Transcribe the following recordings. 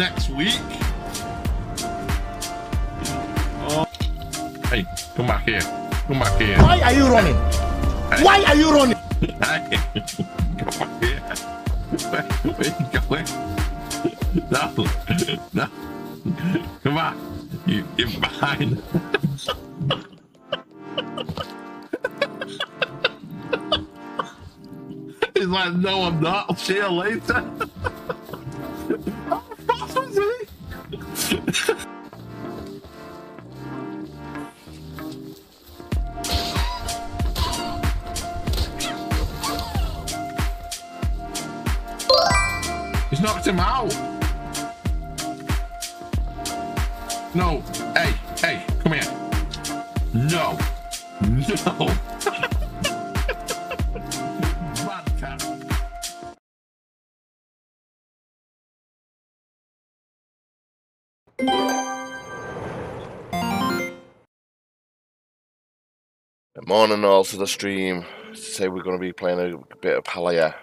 next week? Oh. Hey, come back here. Come back here. Why are you running? Why are you running? Hey, come back here. Where, where are you going? No, no. Come on. You, you're behind. He's like, no, I'm not. I'll see you later. Morning all to the stream. Say we're going to be playing a bit of Palia.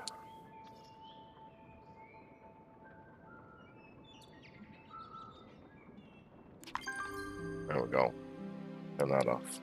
There we go. Turn that off.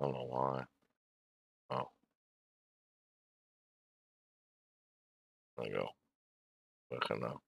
Don't know why. Oh. There you go. Working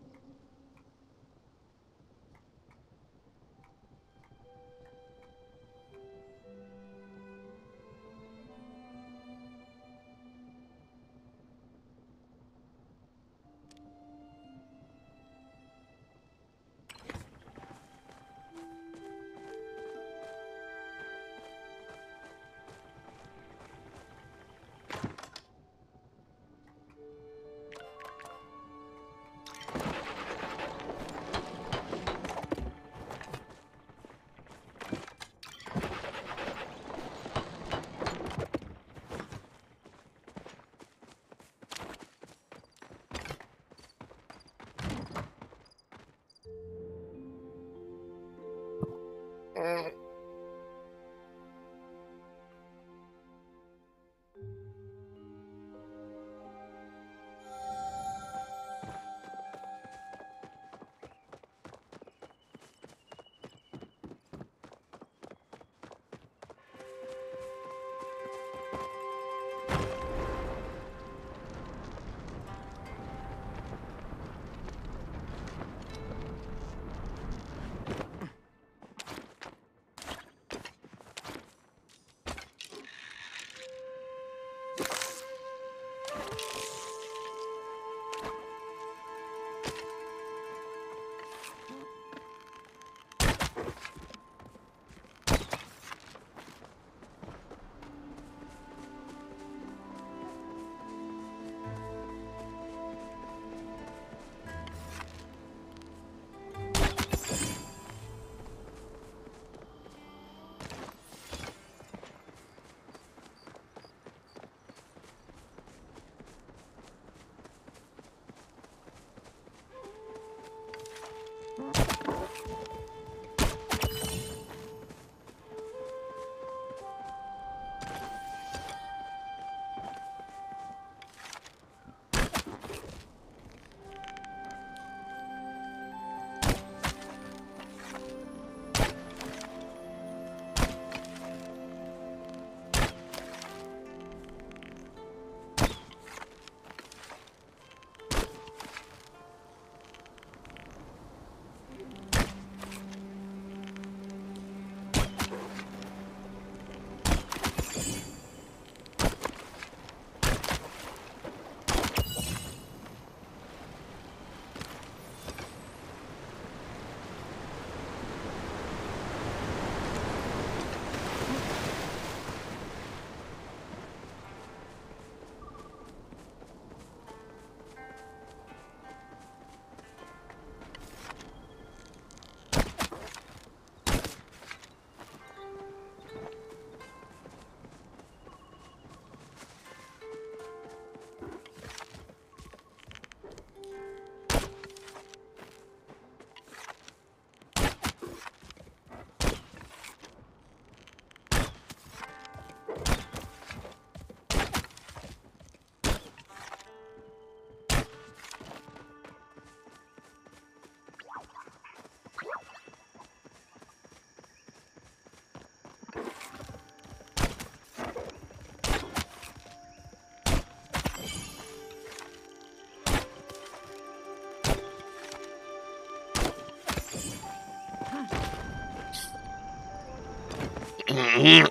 uh, Yeah.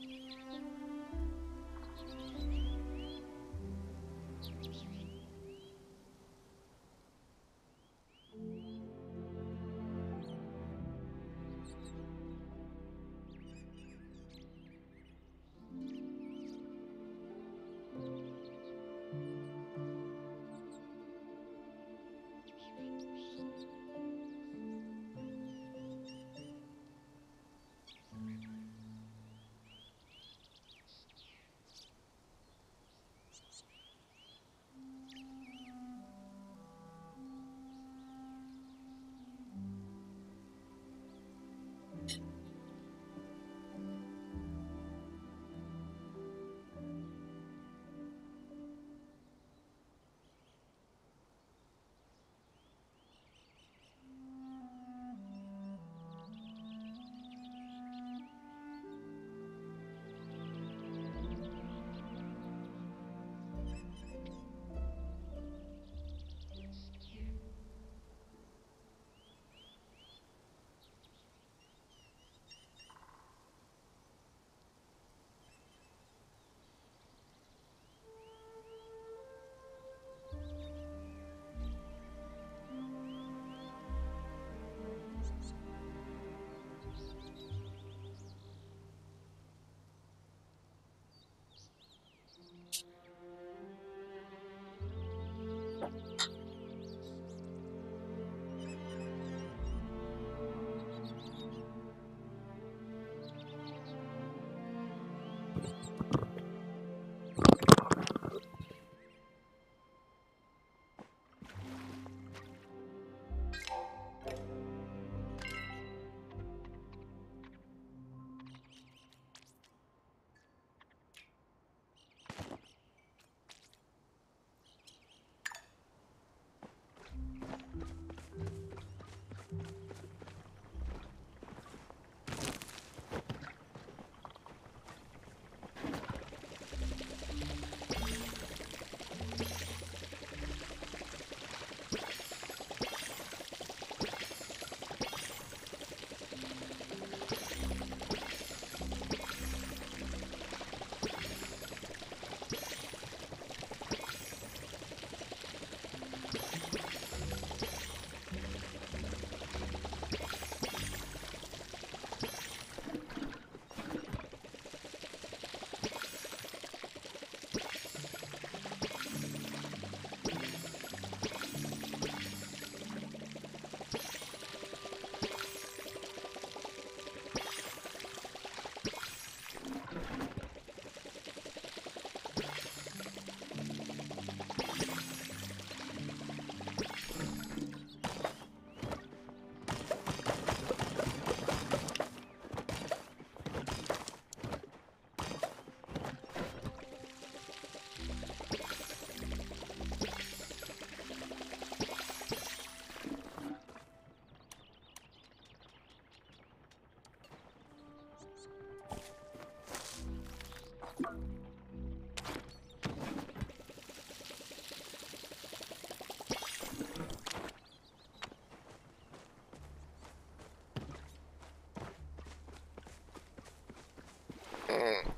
Thank you. Mm.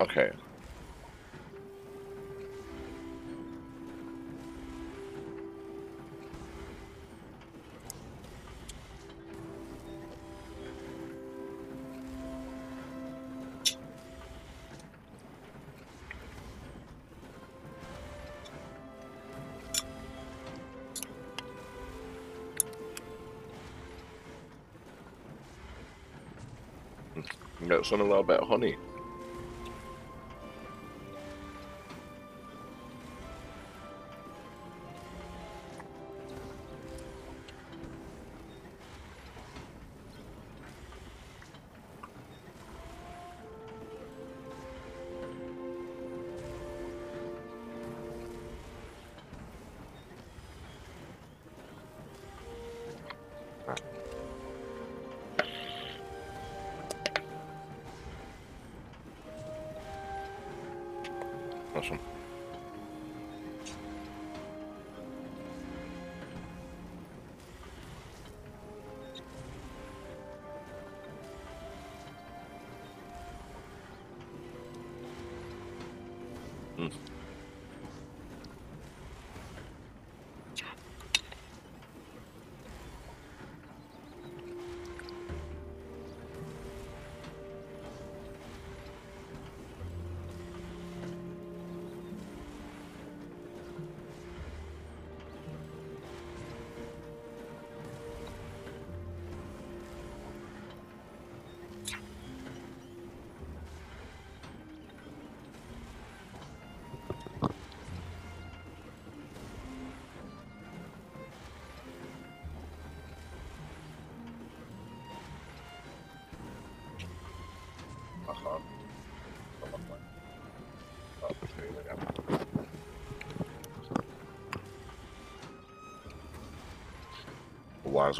Okay. Got some a little bit of honey.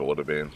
It would have been.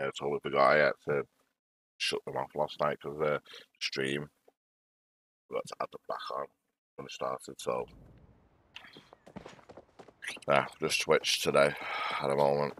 I totally forgot I had to shut them off last night because the stream forgot to add them back on when it started. So yeah, just switched today at the moment.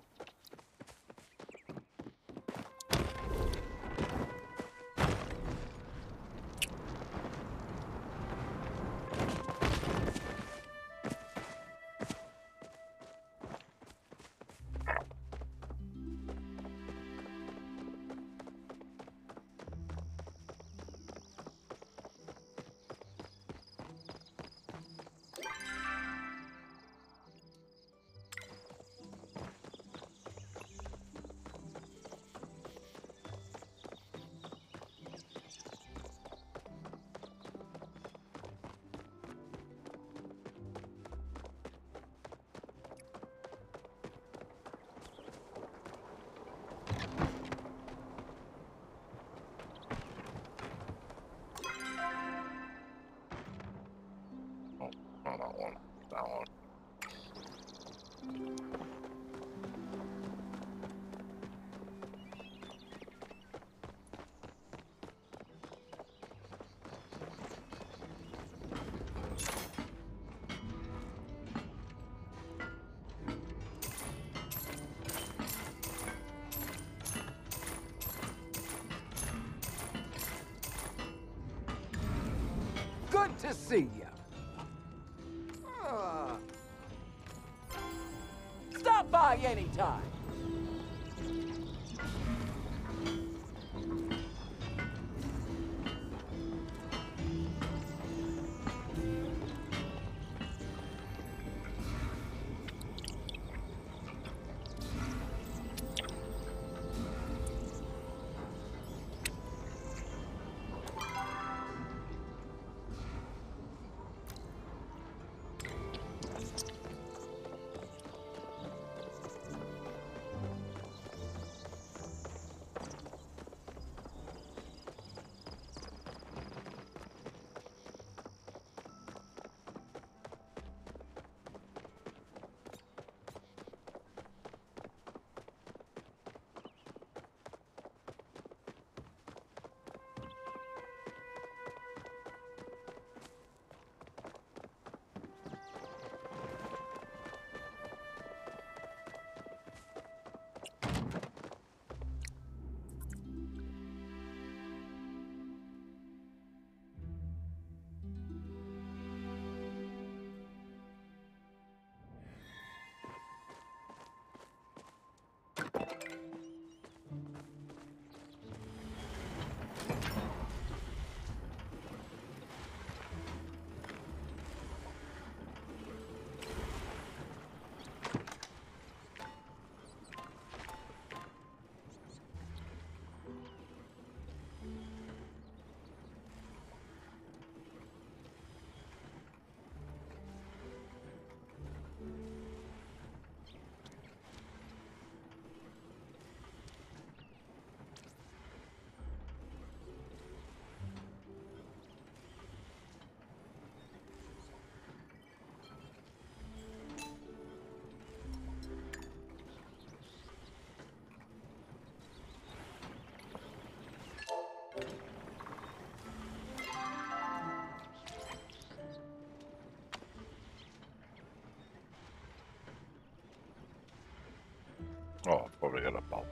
Oh, probably got a bomb.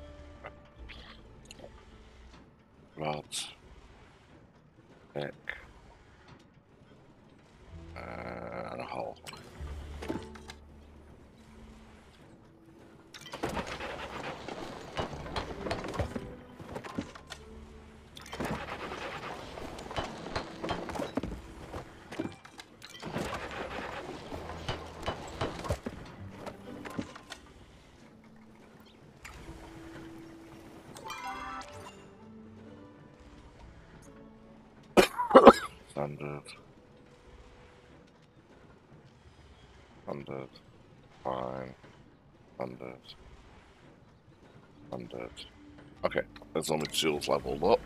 Rods. Standard. Standard. Fine. Standard. Standard. Okay, there's only tools leveled up.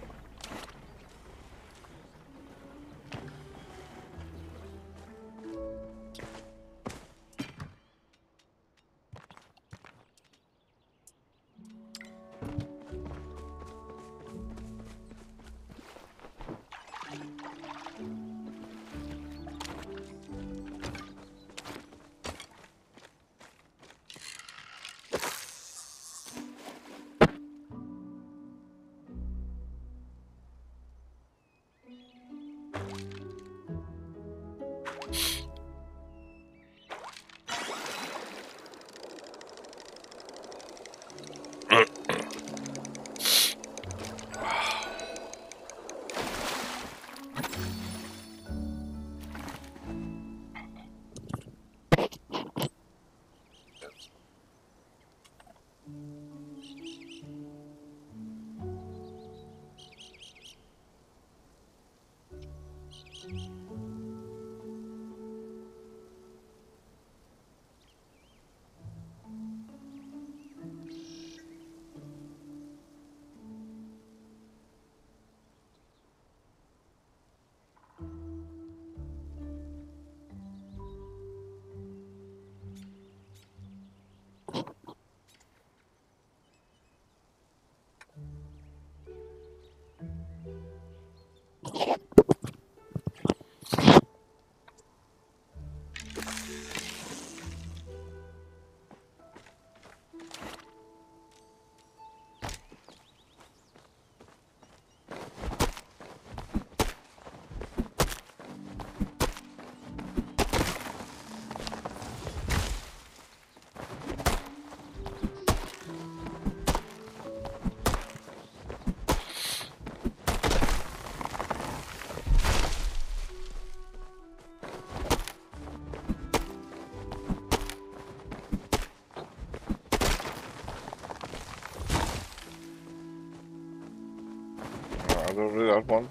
Really have one.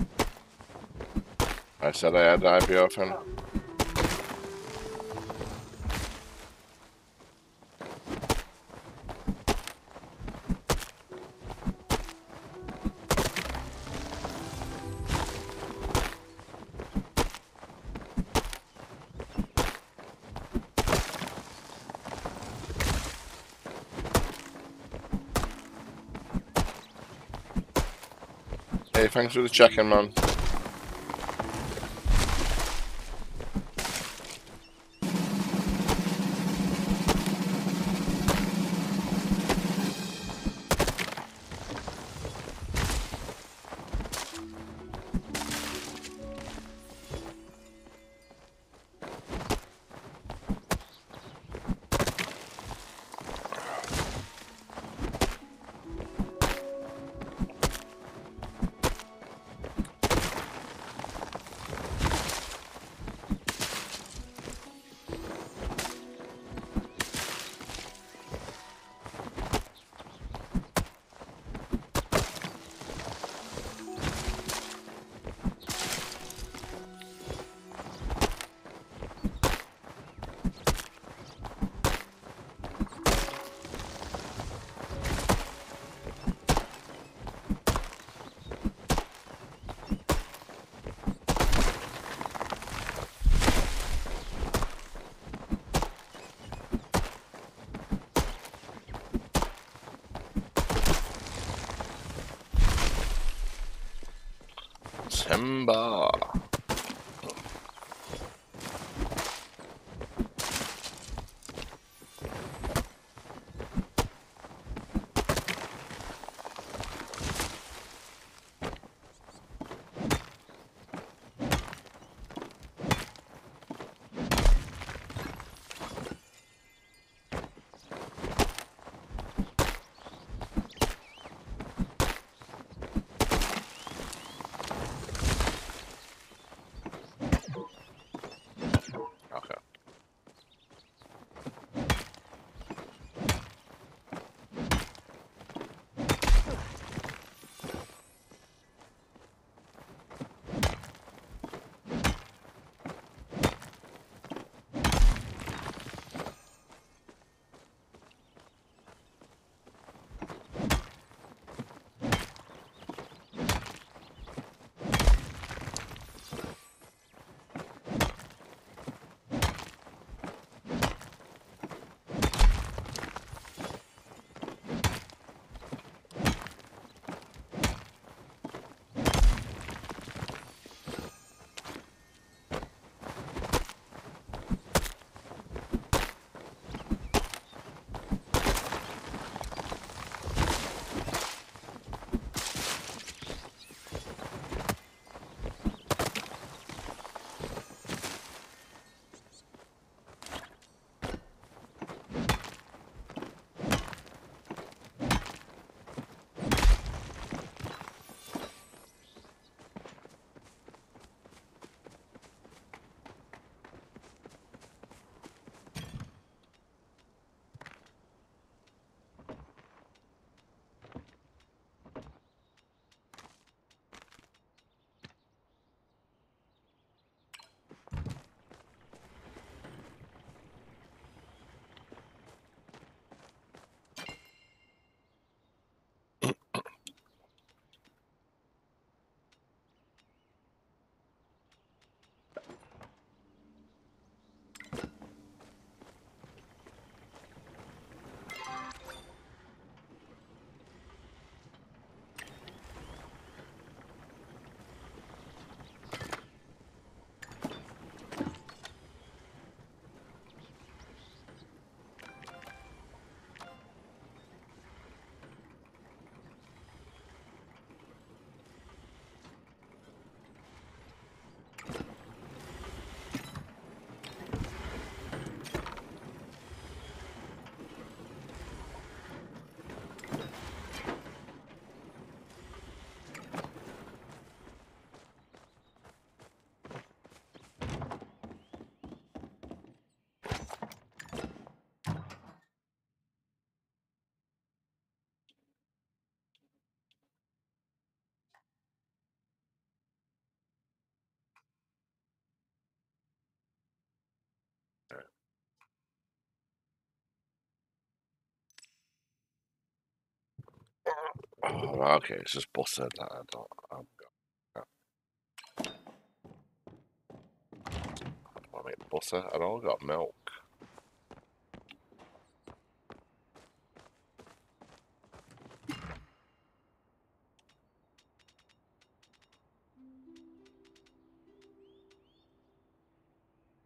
I said I had ibuprofen. Hey, thanks for the check-in, man. Timber. Oh, okay, it's just butter that I don't. I'm. I make butter. I don't got milk.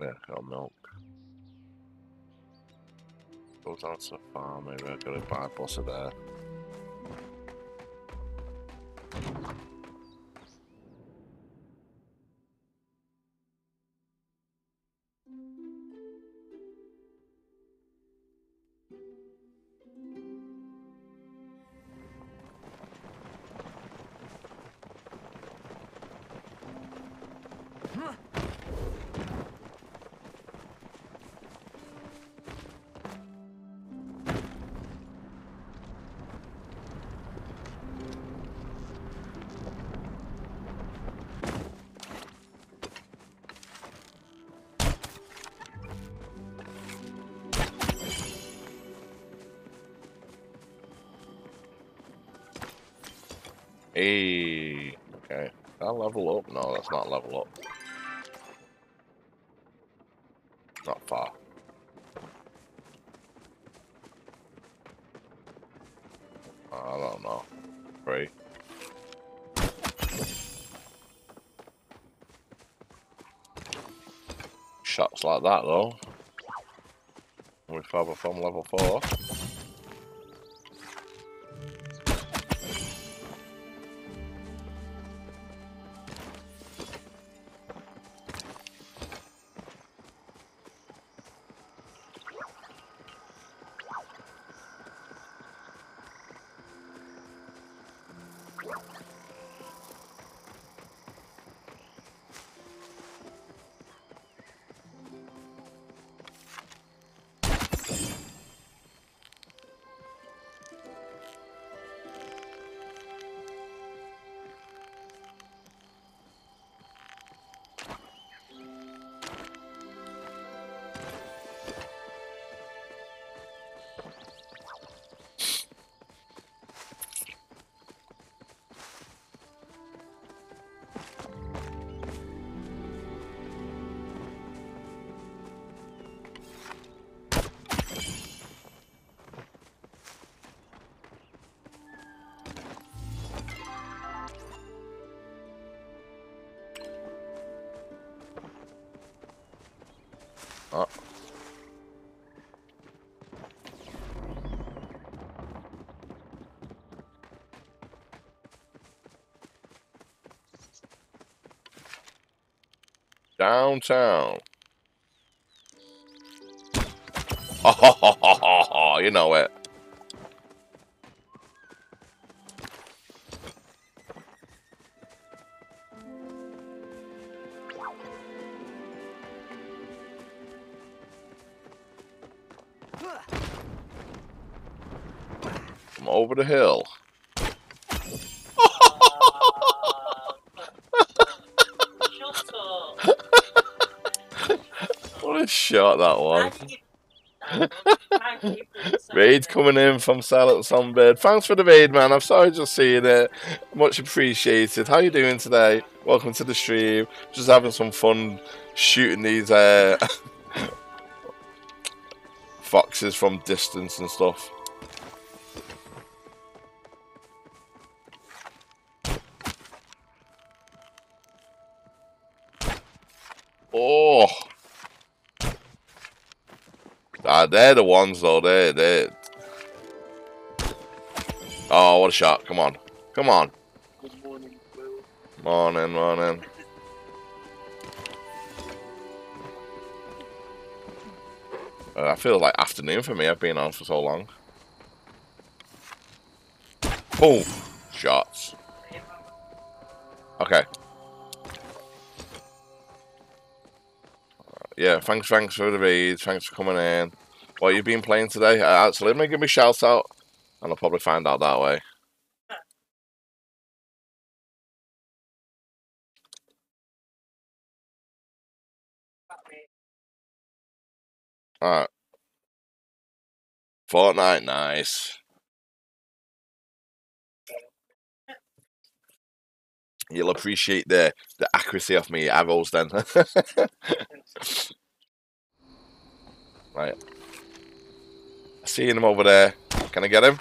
Yeah, got milk. Goes down to the farm, maybe I gotta buy butter there. Hey, okay. That level up? No, that's not level up. like that though. we're further from level 4. Downtown. Oh, you know it. From over the hill. Shut up. What a shot that one. Thank you. Thank you for the Raid coming in from Silent Sunbird. Thanks for the raid, man. I'm sorry just seeing it. Much appreciated. How you doing today? Welcome to the stream. Just having some fun shooting these uh, foxes from distance and stuff. They're the ones though. They they. Oh, what a shot! Come on, come on. Good morning, Will. Morning, morning. Uh, I feel like afternoon for me. I've been on for so long. Boom! Shots. Okay. Yeah, thanks, thanks for the read. Thanks for coming in. What you've been playing today? Uh, actually, let me give me a shout out, and I'll probably find out that way. Alright. Fortnite, nice. You'll appreciate the the accuracy of me arrows then. right. I see him over there. Can I get him?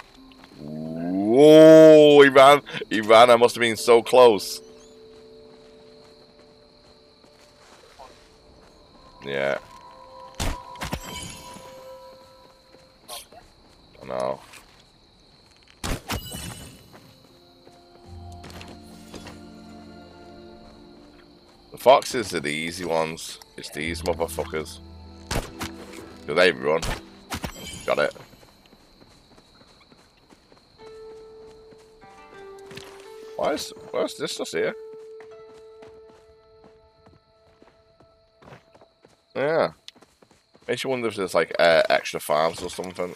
Whoa, he ran. He ran. I must have been so close. Yeah. Know. The foxes are the easy ones. It's these motherfuckers. Do they run? Got it. Why is why is this just here? Yeah. Makes you wonder if there's like uh, extra farms or something.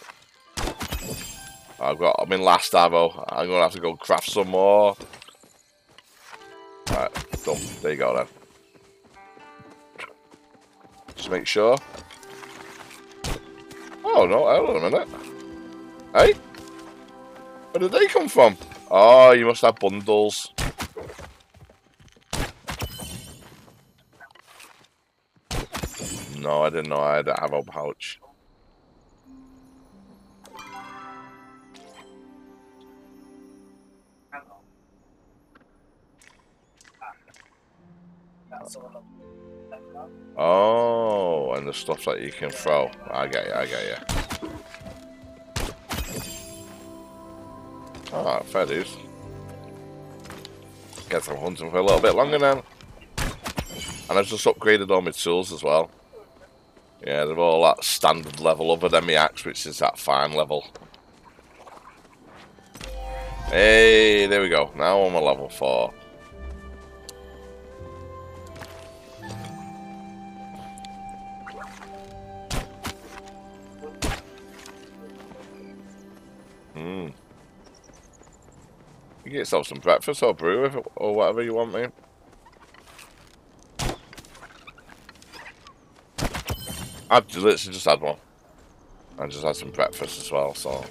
I've got. I'm in last arrow. I'm gonna have to go craft some more. Alright, done. There you go then. Just make sure. Oh no! Hold on a minute. Hey, where did they come from? Oh, you must have bundles. No, I didn't know I had a ammo pouch. Oh, and the stuff that you can throw. I get you, I get you. Alright, fair dues. Guess I'm hunting for a little bit longer now. And I've just upgraded all my tools as well. Yeah, they're all at standard level other than my axe, which is at fine level. Hey, there we go. Now I'm a level 4. Hmm. You get yourself some breakfast or brew if, or whatever you want, mate. I've literally just had one. I just had some breakfast as well, so.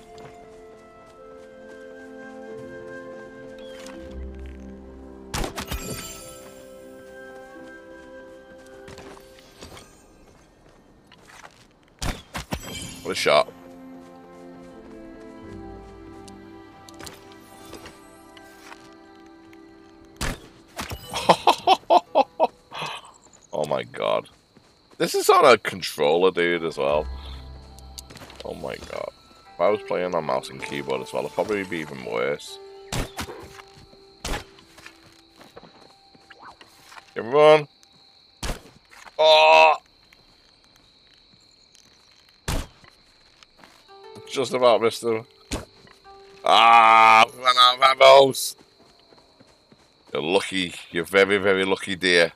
What a shot. This is on a controller, dude, as well. Oh my god. If I was playing on mouse and keyboard as well, it'd probably be even worse. Run. Oh! Just about missed. Ah, ran out of. You're lucky. You're very, very lucky, dear.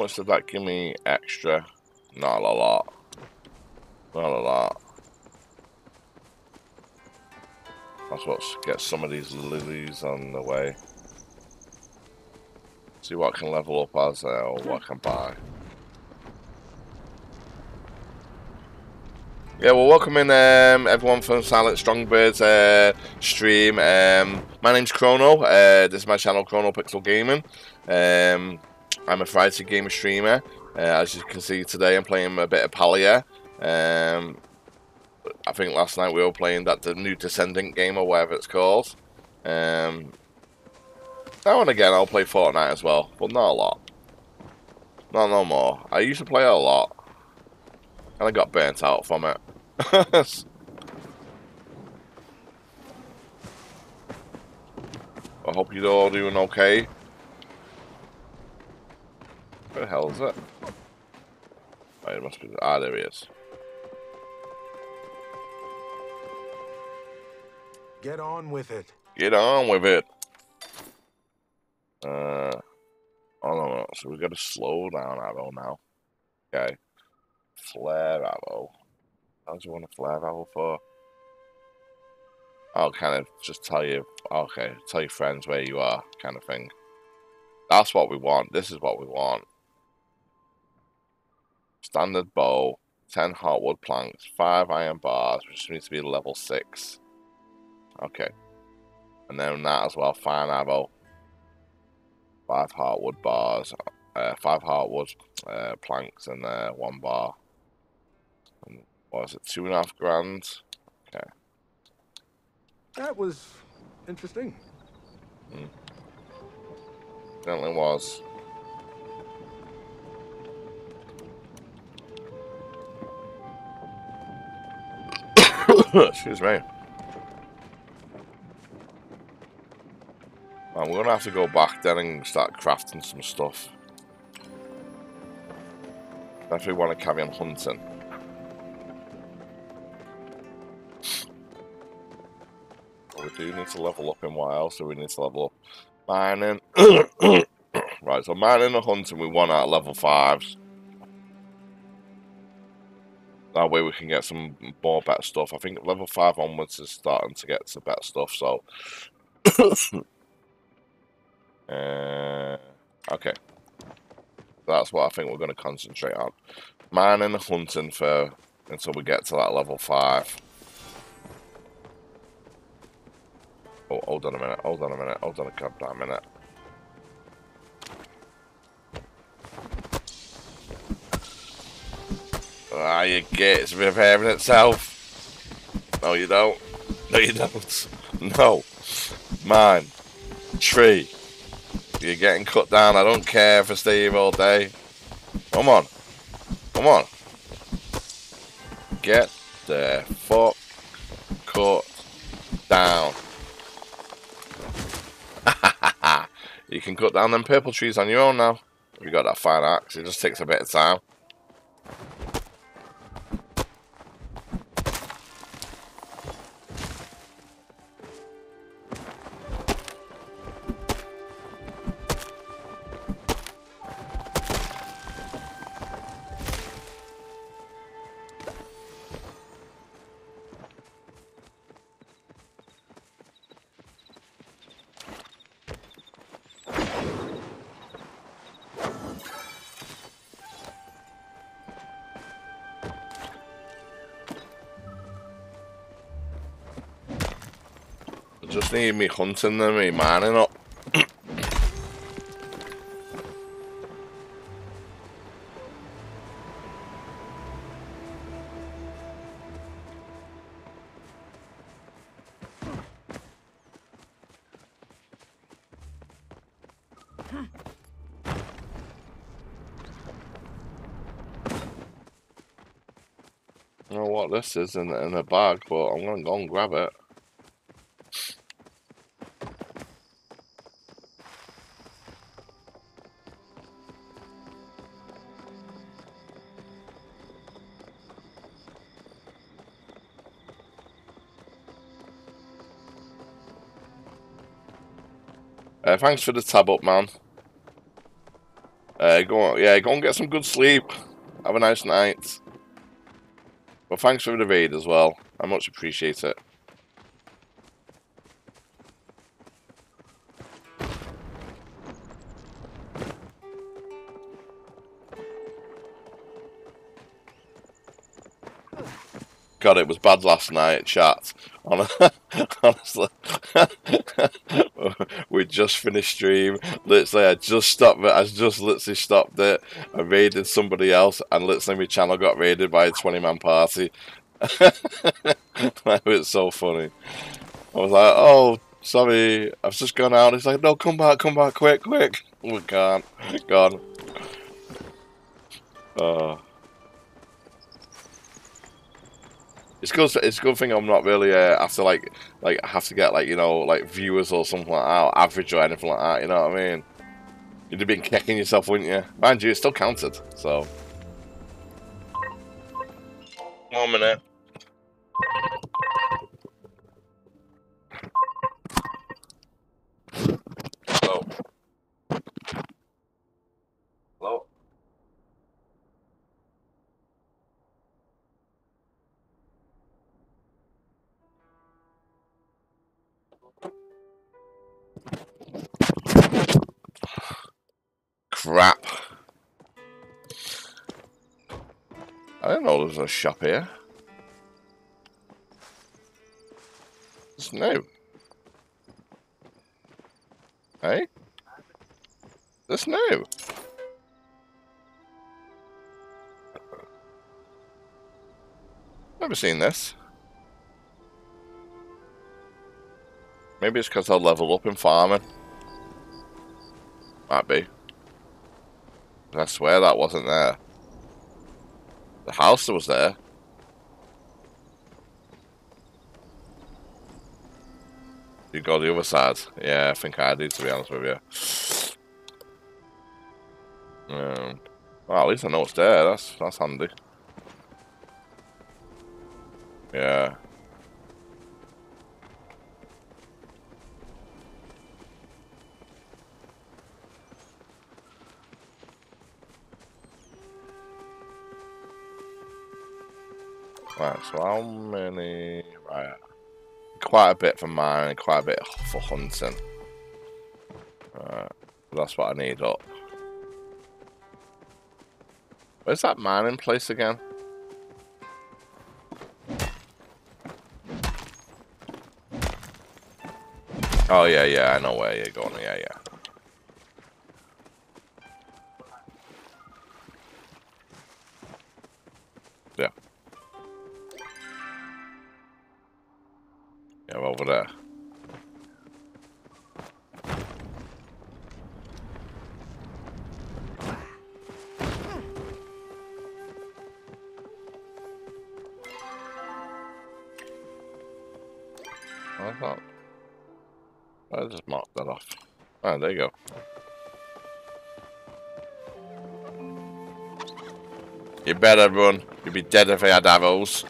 Much did that give me extra? Not a lot. Not a lot. That's what gets some of these lilies on the way. See what I can level up as uh, or what I can buy. Yeah, well, welcome in um, everyone from Silent Strongbirds uh, stream. Um, my name's Chrono. Uh, this is my channel, Chrono Pixel Gaming. Um, I'm a Friday gamer streamer. Uh, as you can see today, I'm playing a bit of Palia. Um, I think last night we were playing that the new Descendant game or whatever it's called. Um, now and again, I'll play Fortnite as well, but not a lot. Not no more. I used to play a lot, and I got burnt out from it. I hope you're all doing okay. Where the hell is it? Oh, it must be. Ah, there he is. Get on with it. Get on with it. Uh, oh no, no. So we got to slow down arrow now. Okay. Flare arrow. How do you want a flare arrow for? I'll kind of just tell you, okay, tell your friends where you are, kind of thing. That's what we want. This is what we want. Standard bow, 10 hardwood planks, 5 iron bars, which needs to be level 6. Okay. And then that as well, fine arrow. 5 hardwood bars, uh, 5 hardwood uh, planks, and uh, 1 bar. And what was it, 2.5 grand? Okay. That was interesting. Definitely was. Excuse me. Well, we're gonna have to go back then and start crafting some stuff. Definitely want to carry on hunting. But we do need to level up in what else do we need to level up? Mining. right, so mining and hunting we want at level fives. That way we can get some more better stuff. I think level five onwards is starting to get some better stuff, so uh, okay. That's what I think we're gonna concentrate on. Mining and hunting for until we get to that level five. Oh, hold on a minute, hold on a minute, hold on a goddamn minute. Ah, you get it's repairing itself. No, you don't. No, you don't. No. Mine. Tree. You're getting cut down. I don't care if I stay all day. Come on. Come on. Get the fuck cut down. you can cut down them purple trees on your own now. You got that fine axe. It just takes a bit of time. Me hunting and me mining up. I know what this is in, in a bag, but I'm gonna go and grab it. Thanks for the tab up, man. Uh, go on, yeah, go and get some good sleep. Have a nice night. Well, thanks for the raid as well. I much appreciate it. God, it was bad last night, chat. Honestly, we just finished stream. Literally, I just stopped it. I just literally stopped it. I raided somebody else, and literally, my channel got raided by a 20 man party. it was so funny. I was like, oh, sorry, I've just gone out. He's like, no, come back, come back, quick, quick. We can't. Gone. Oh. It's good. It's a good thing I'm not really uh, have to like like have to get like you know like viewers or something like that, or average or anything like that. You know what I mean? You'd have been kicking yourself, wouldn't you? Mind you, it still counted. So one minute. Crap. didn't know there was a shop here. It's new. Hey? That's new. Never seen this. Maybe it's because I'll level up in farming. Might be. I swear that wasn't there. The house was there. You go the other side. Yeah, I think I do, to be honest with you. Um, well, at least I know it's there. That's that's handy. Yeah. Right, so how many... Right. Quite a bit for mining, quite a bit for hunting. Right, that's what I need up. Where's that mining place again? Oh, yeah, yeah, I know where you're going. Yeah, yeah. Yeah. Yeah, over there. Thought. I just marked that off. Ah, there you go. You better run. You'd be dead if I had arrows.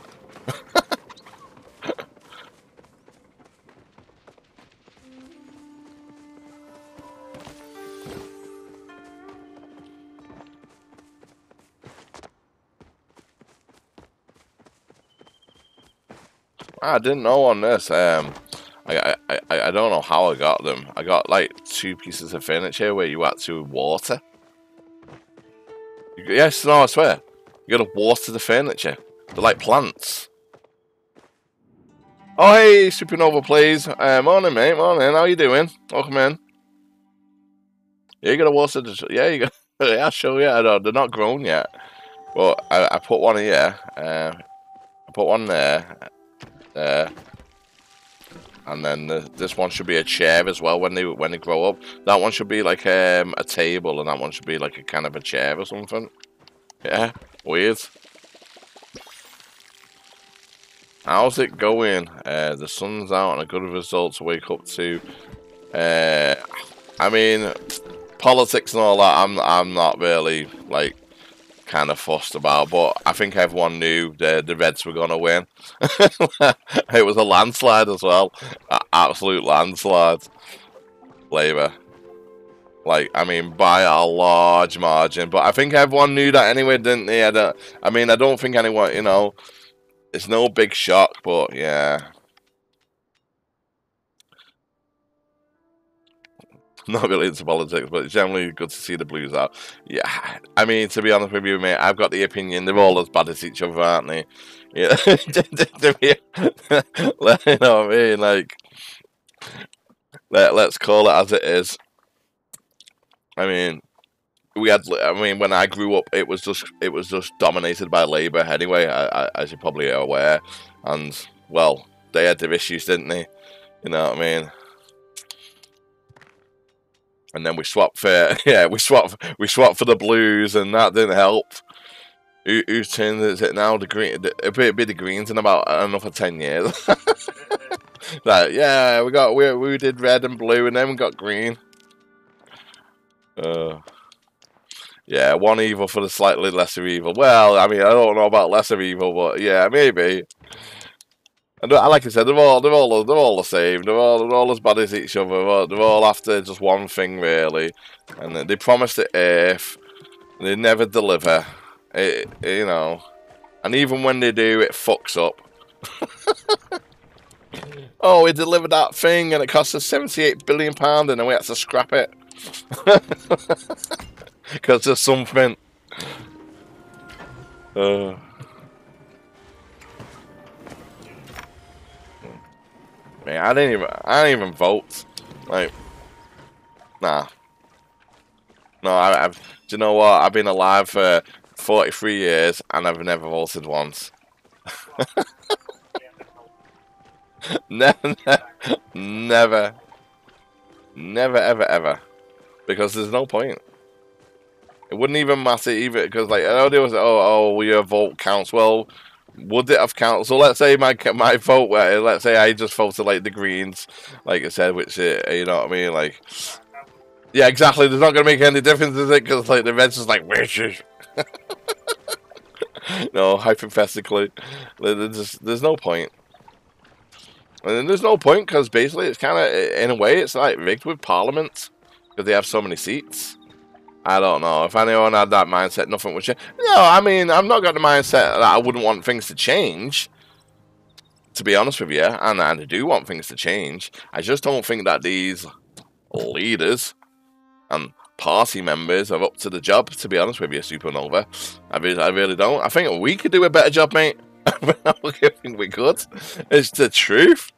I didn't know on this. Um, I, I, I, don't know how I got them. I got like two pieces of furniture where you had to water. Yes, no, I swear. You gotta water the furniture. They're like plants. Oh, hey, Supernova Plays. Uh, morning, mate. Morning. How you doing? Welcome in. Yeah, you gotta water the... Yeah, you got... yeah, sure, yeah. I know, they're not grown yet. But I, I put one here. Uh, I put one there. There. And then the, this one should be a chair as well when they when they grow up. That one should be like um, a table, and that one should be like a kind of a chair or something. Yeah, weird. How's it going? Uh, the sun's out and a good result to wake up to. Uh, I mean, politics and all that. I'm I'm not really like kind of fussed about, but I think everyone knew the the Reds were gonna win. it was a landslide as well, a absolute landslide. Labour, like I mean, by a large margin. But I think everyone knew that anyway, didn't they? I, I mean, I don't think anyone, you know, it's no big shock, but yeah. Not really into politics, but generally good to see the Blues out. Yeah, I mean, to be honest with you, mate, I've got the opinion they're all as bad as each other, aren't they? Yeah, you know what I mean? Like, let, let's call it as it is. I mean, we had. I mean, when I grew up, it was just it was just dominated by Labour anyway, as you're probably aware. And well, they had their issues, didn't they? You know what I mean? And then we swapped for yeah, we swapped we swapped for the Blues, and that didn't help. Who, whose is it now? The green, it'll be the Greens in about another ten years. like, yeah, we got we we did red and blue, and then we got green. Uh, yeah, one evil for the slightly lesser evil. Well, I mean, I don't know about lesser evil, but yeah, maybe. Like I said, they're all they're all they're all the same. They're all they're all as bad as each other. They're all, they're all after just one thing, really. And they promised it Earth, they never deliver. It, you know, and even when they do, it fucks up. oh, we delivered that thing, and it cost us seventy-eight billion pound, and then we had to scrap it because there's something. Uh, Man, I didn't even I didn't even vote. Like, nah. No, I, I've. Do you know what? I've been alive for 43 years and I've never voted once. never, never, never, ever, ever. Because there's no point. It wouldn't even matter either because like oh there was oh oh your vote counts well would it have counted? So let's say my my vote let's say I just voted like the Greens like I said which uh, you know what I mean? Like yeah exactly. There's not gonna make any difference is it? Because like the Reds is like where's no hypothetically there's there's no point. And then there's no point because basically it's kind of in a way it's like rigged with Parliament because they have so many seats. I don't know. If anyone had that mindset, nothing would change. No, I mean, I've not got the mindset that I wouldn't want things to change. To be honest with you, and I do want things to change. I just don't think that these leaders and party members are up to the job. To be honest with you, Supernova, I I really don't. I think we could do a better job, mate. I think we could. It's the truth.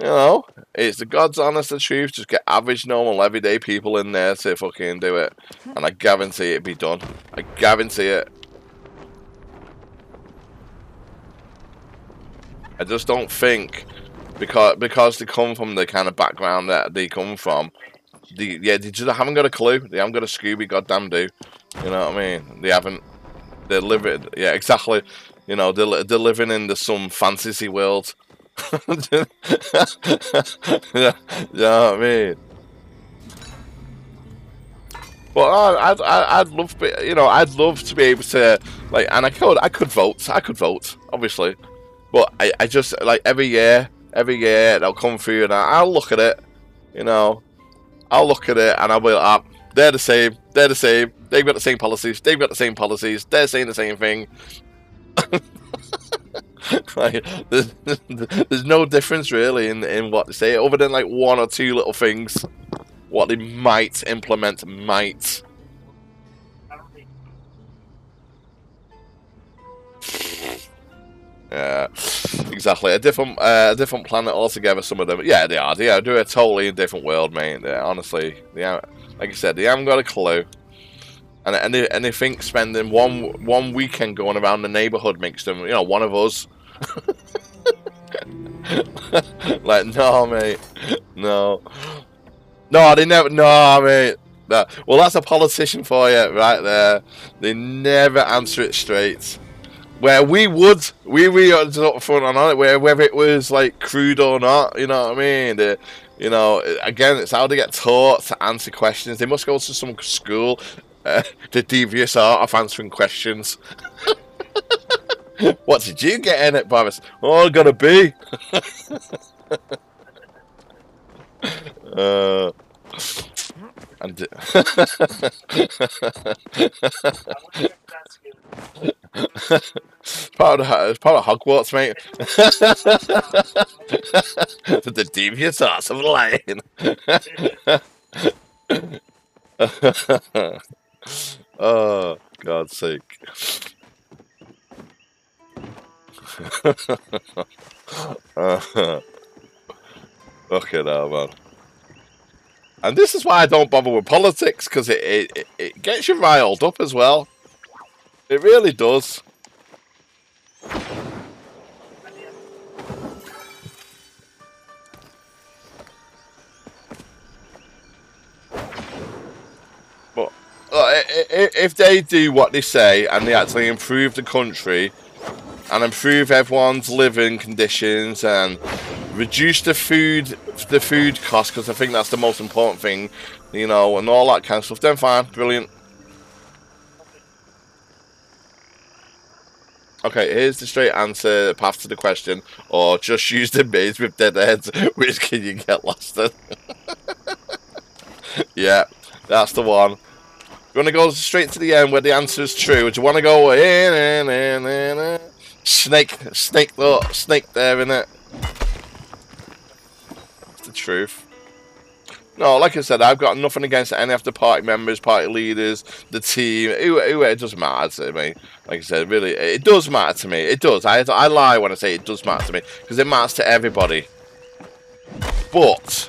You know, it's the God's honest truth. Just get average, normal, everyday people in there to fucking do it. Hmm. And I guarantee it'd be done. I guarantee it. I just don't think because because they come from the kind of background that they come from. The yeah, they just haven't got a clue. They haven't got a Scooby goddamn do. You know what I mean? They haven't. They're living. Yeah, exactly. You know, they're, they're living in the some fantasy world yeah, what I mean? But I'd, I'd, I'd love, be, you know, I'd love to be able to, like, and I could, I could vote, I could vote, obviously, but I, I just like every year, every year they'll come through and I, will look at it, you know, I'll look at it and I'll be like, ah, they're the same, they're the same, they've got the same policies, they've got the same policies, they're saying the same thing. like, there's, there's no difference really in, in what they say, other than like one or two little things. What they might implement, might. Yeah, exactly. A different, uh, a different planet altogether. Some of them, yeah, they are. They are. They're a totally different world, mate. They're, honestly, are, like I said, they haven't got a clue. And and they, and they think spending one one weekend going around the neighborhood makes them, you know, one of us. like, no, mate, no, no, they never, no, mate. Well, that's a politician for you, right there. They never answer it straight. Where we would, we we are up front on it, where whether it was like crude or not, you know what I mean? The, you know, again, it's how they get taught to answer questions. They must go to some school uh, the devious art of answering questions. what did you get in it, Boris? Oh, gotta be. uh, and part of part of Hogwarts, mate. the devious arts of lying. Oh, God's sake. okay, now, man. And this is why I don't bother with politics, because it, it, it gets you riled up as well. It really does. If they do what they say and they actually improve the country and improve everyone's living conditions and reduce the food the food cost because I think that's the most important thing, you know, and all that kind of stuff, then fine, brilliant. Okay, here's the straight answer, path to the question, or just use the maze with dead heads, which can you get lost in? yeah, that's the one. You want to go straight to the end where the answer is true? Do you want to go in, in, in, in, in? Snake, snake, though, snake there, in it. It's the truth. No, like I said, I've got nothing against any of the party members, party leaders, the team. Who, who, it doesn't matter to me. Like I said, really, it does matter to me. It does. I, I lie when I say it does matter to me because it matters to everybody. But,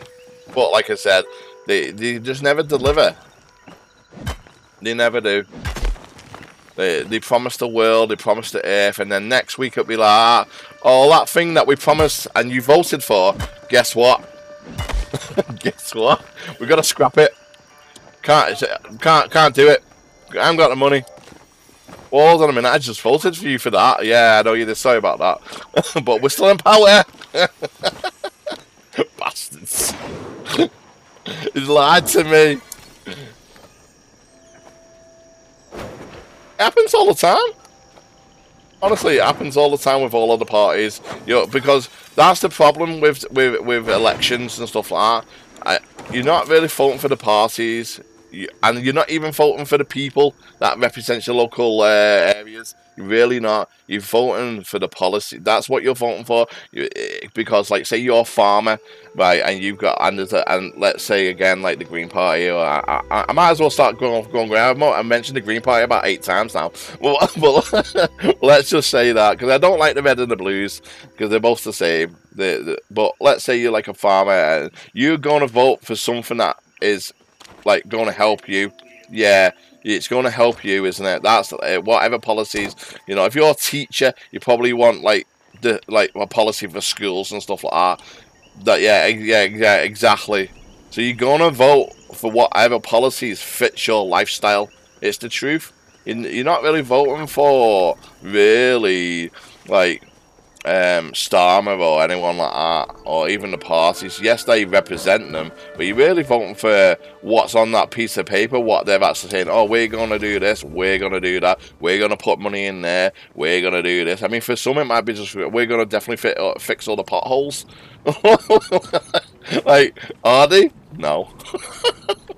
but like I said, they they just never deliver. They never do. They they promise the world, they promise the earth, and then next week it'll be like, ah, oh, that thing that we promised and you voted for. Guess what? guess what? We've got to scrap it. Can't can't can't do it. I haven't got the money. Hold on a minute. I just voted for you for that. Yeah, I know you did. Sorry about that. but we're still in power. Bastards. He's lied to me. It happens all the time. Honestly, it happens all the time with all other parties. You know, because that's the problem with with with elections and stuff like that. I, you're not really voting for the parties, you, and you're not even voting for the people that represent your local uh, areas. Really not. You're voting for the policy. That's what you're voting for. You, eh, because, like, say you're a farmer, right, and you've got and, a, and let's say again, like the Green Party, or I, I, I might as well start going going around. I mentioned the Green Party about eight times now. Well, but let's just say that because I don't like the red and the blues because they're both the same. The, the, but let's say you're like a farmer and you're going to vote for something that is like going to help you. Yeah, it's going to help you, isn't it? That's uh, whatever policies. You know, if you're a teacher, you probably want like the like a policy for schools and stuff like that. That yeah, yeah, yeah, exactly. So you're gonna vote for whatever policies fits your lifestyle. It's the truth. You're not really voting for really like um, Starmer or anyone like that, or even the parties. Yes, they represent them, but you're really voting for what's on that piece of paper, what they're actually saying, oh, we're going to do this, we're going to do that, we're going to put money in there, we're going to do this. I mean, for some, it might be just, we're going to definitely fit, uh, fix all the potholes. like, are they? No. No.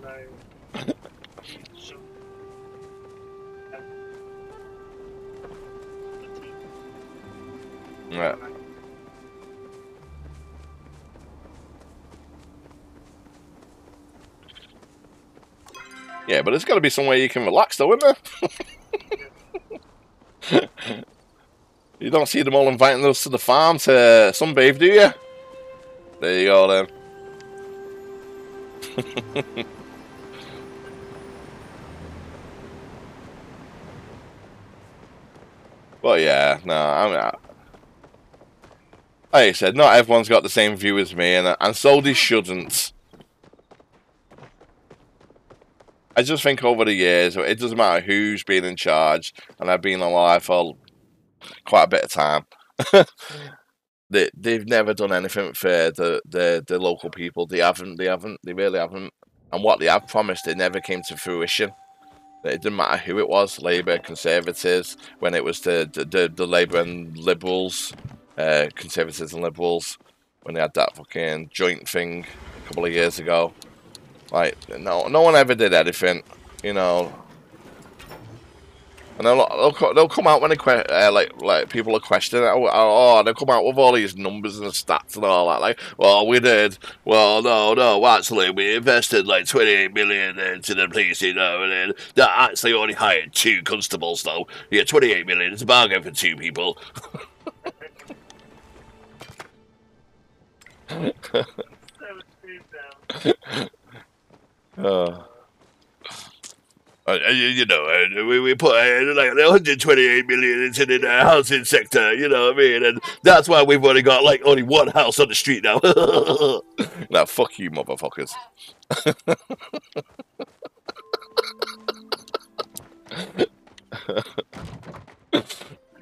yeah. Yeah, but there's got to be some way you can relax, though, isn't there? you don't see them all inviting us to the farm to sunbathe, do you? There you go, then. well, yeah, no, I mean, like I said, not everyone's got the same view as me, and and so they shouldn't. I just think over the years, it doesn't matter who's been in charge, and I've been alive for quite a bit of time. they they've never done anything for the, the the local people. They haven't. They haven't. They really haven't. And what they have promised, it never came to fruition. It didn't matter who it was, Labour, Conservatives, when it was the the, the, the Labour and Liberals, uh, Conservatives and Liberals, when they had that fucking joint thing a couple of years ago. Like, no, no one ever did anything, you know. And they'll, they'll, they'll come out when they uh, like like people are questioning. Oh, oh, they'll come out with all these numbers and stats and all that. Like, well, we did. Well, no, no, actually, we invested like 28 million into the police, you know, and then that actually only hired two constables, though. Yeah, 28 million. It's a bargain for two people. Uh, uh, you, know, uh, we, we put uh, like 128 million into the housing sector, you know what I mean? And that's why we've only got like only one house on the street now. now, fuck you, motherfuckers.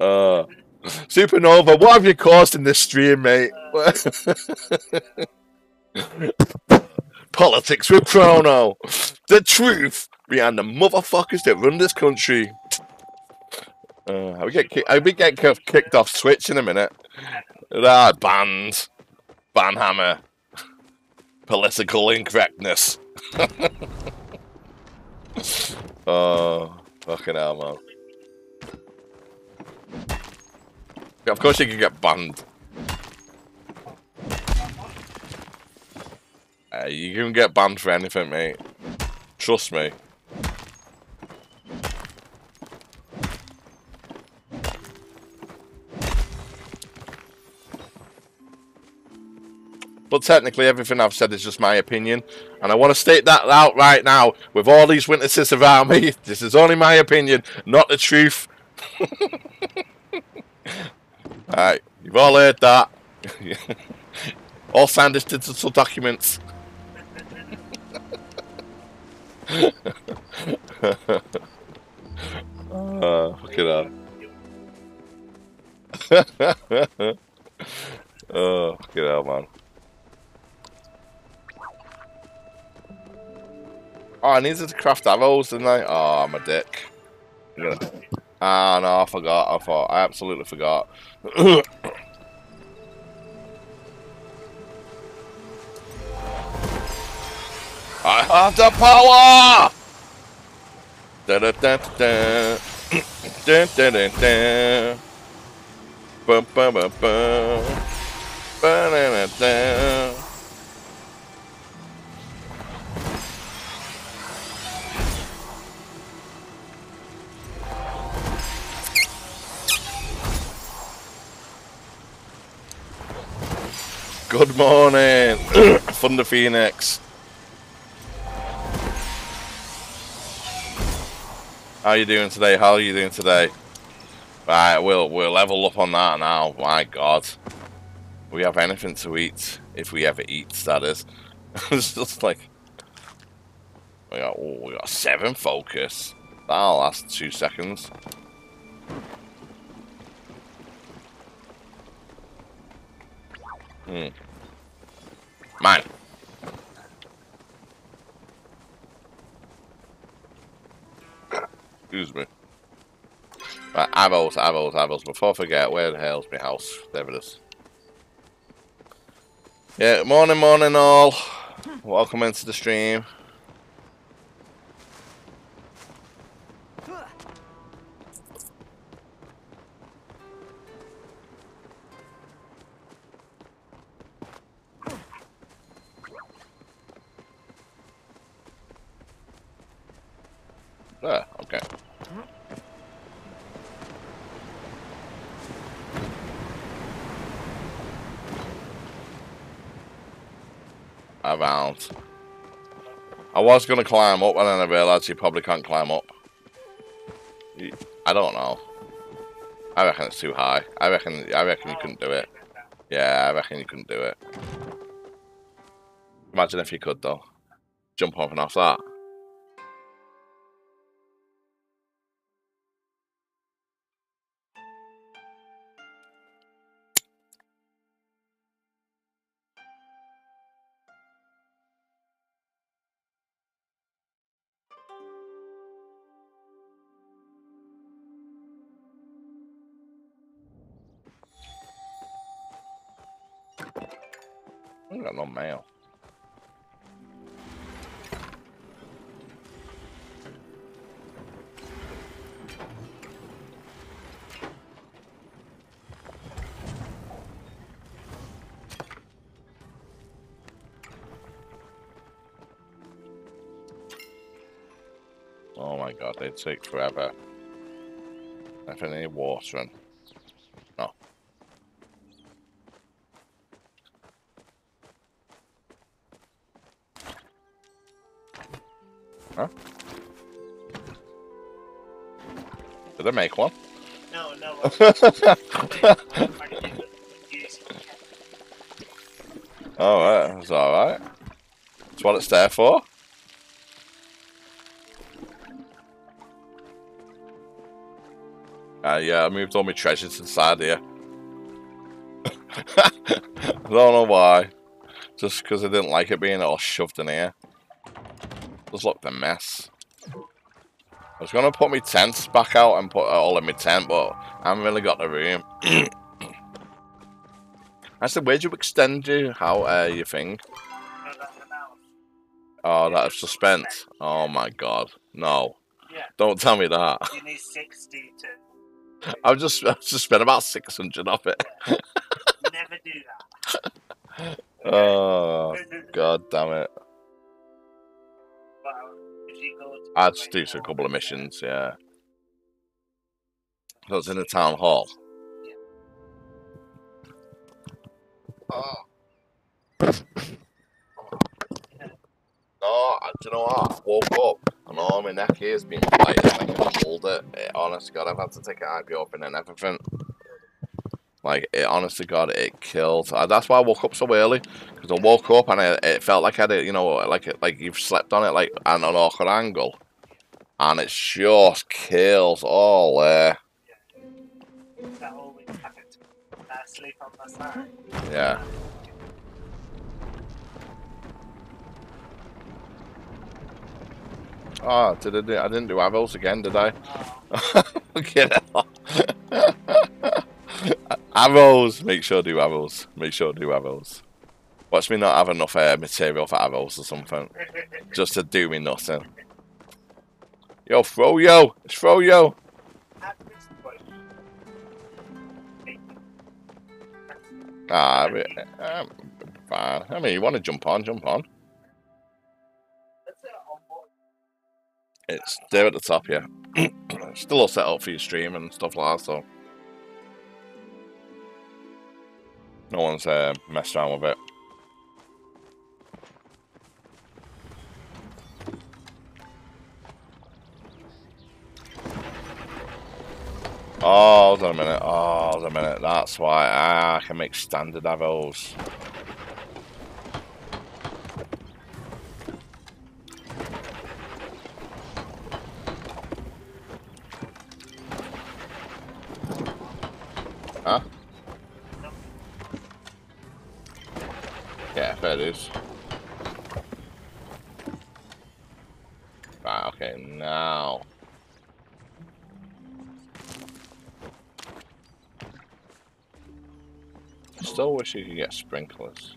uh, Supernova, what have you caused in this stream, mate? Politics with Chrono. The truth behind the motherfuckers that run this country. Uh, I get ki- I be get ki- kicked off Twitch in a minute. Ah, banned, banhammer, political incorrectness. oh, fucking hell, man. Of course, you can get banned. Uh, you can get banned for anything, mate. Trust me. but technically everything I've said is just my opinion, and I want to state that out right now with all these witnesses around me. This is only my opinion, not the truth. Alright, you've all heard that. all signed as digital documents. oh, fuck it up. oh, get out, man. Oh, I needed to craft arrows, didn't I? Oh, I'm a dick. Yeah. Ah, no, I forgot. I thought. I absolutely forgot. I have the power! Da da da da da da da da. Ba da da da. Good morning, Thunder Phoenix. How are you doing today? How are you doing today? Right, we'll we'll level up on that now. My God, we have anything to eat if we ever eat. That is, it's just like we got oh, we got seven focus. That'll last two seconds. Hmm. Man. Excuse me. Right, arrows, arrows, arrows. Before I forget, where the hell's my house? There it is. Yeah, morning, morning all. Welcome into the stream. Okay. Around. I was gonna climb up and then I realised you probably can't climb up. I don't know. I reckon it's too high. I reckon I reckon you couldn't do it. Yeah, I reckon you couldn't do it. Imagine if you could though. Jump off and off that. My take forever. If need water in. No. Huh? Did I make one? No, no. I'm trying to get the use. Oh, right. It's alright. That's what it's there for. Uh, yeah, I moved all my treasures inside here. I don't know why. Just because I didn't like it being all shoved in here. Just looked a mess. I was going to put my tents back out and put it all in my tent, but I haven't really got the room. I said, where'd you extend your, how, uh, your thing? No, that's an. Oh, that is suspense. Oh my god. No. Yeah. Don't tell me that. You need 60 to I've just I've just spent about six hundred off it. never do that. Oh god damn it. Well, if you go to I'd just do a couple of missions, yeah. So was in the town hall. Oh. No, I- do you know what? I woke up my neck here has been fighting like I can hold it. it. Honest to God, I've had to take an ibuprofen and everything. Like, it, honest to God, it killed. Uh, That's why I woke up so early. Because I woke up and it, it felt like I had it, you know, like it, like you've slept on it, like at an awkward angle. And it just kills all there. That Yeah. Oh, did I, do, I didn't do Avils again, did I? Oh, Okay. Arrows. Make sure do arrows. Make sure do arrows. Watch me not have enough uh, material for arrows or something. Just to do me nothing. Yo, throw yo. It's throw yo. Ah, um, fine. I mean, you want to jump on, jump on. It's there at the top, yeah. Still all set up for your stream and stuff like that, so. No one's uh, messed around with it. Oh, hold on a minute. Oh, hold on a minute. That's why I can make standard arrows. You could get sprinklers.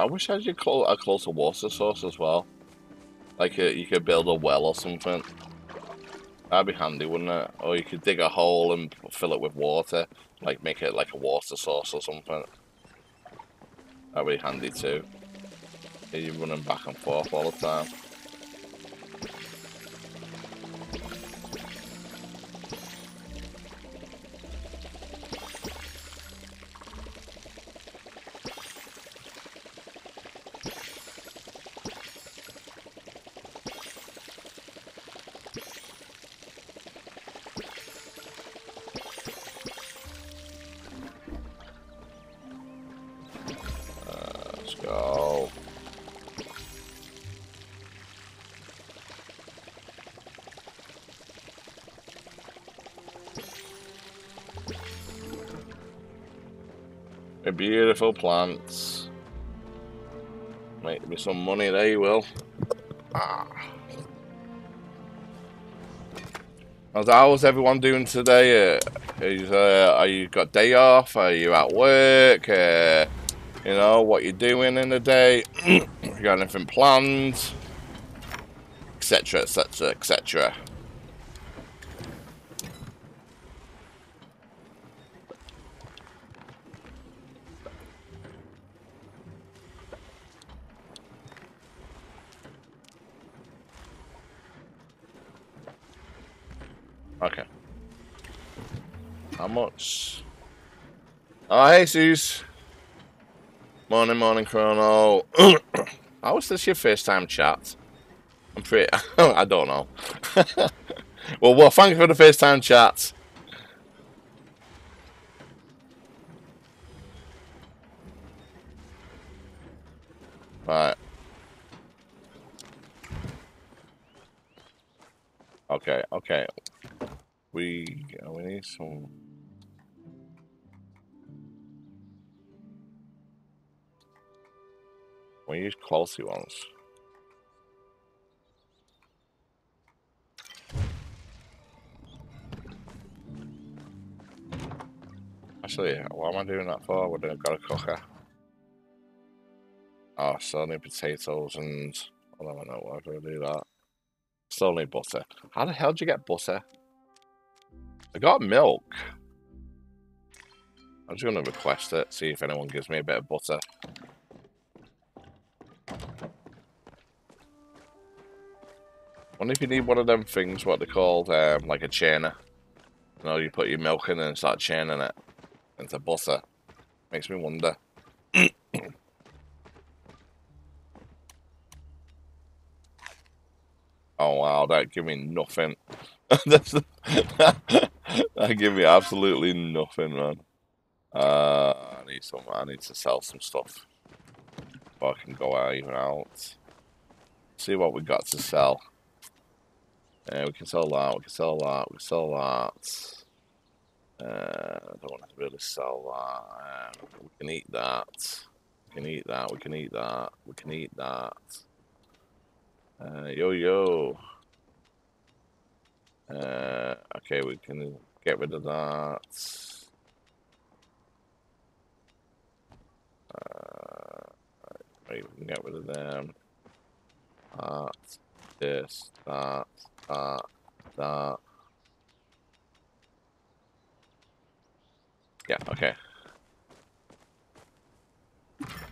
I wish I had clo- a closer water source as well. Like uh, you could build a well or something. That'd be handy, wouldn't it? Or you could dig a hole and fill it with water, like make it like a water source or something. That'd be handy too. You're running back and forth all the time. Beautiful plants. Make me some money, there you will. Ah. How's, everyone doing today? Uh, is, uh, are you got day off? Are you at work? Uh, you know what you're doing in the day. you got anything planned, etc., etc., etc. Oh, Hi, Jesus. Morning, morning, Chrono. How was this your first time chat? I'm pretty. I don't know. well, well, thank you for the first time chat. Right. Okay, okay. We we need some Quality ones. Actually, what am I doing that for? Doing got a cooker. Oh, ah, still need potatoes and I don't know why do I do that. Still need butter. How the hell did you get butter? I got milk. I'm just gonna request it, see if anyone gives me a bit of butter. Wonder if you need one of them things, what they're called, um, like a chainer. You know, you put your milk in and start churning it into butter. Makes me wonder. oh wow, that give me nothing. That give me absolutely nothing, man. Uh, I need some. I need to sell some stuff. Before I can go out even out. See what we got to sell. Yeah, we can sell that. We can sell that. We can sell that. Uh, I don't want to really sell that. Um, we can eat that. We can eat that. We can eat that. We can eat that. Uh, yo yo. Uh, okay, we can get rid of that. Uh, we can get rid of them. That, this, that, that, that. Yeah, okay.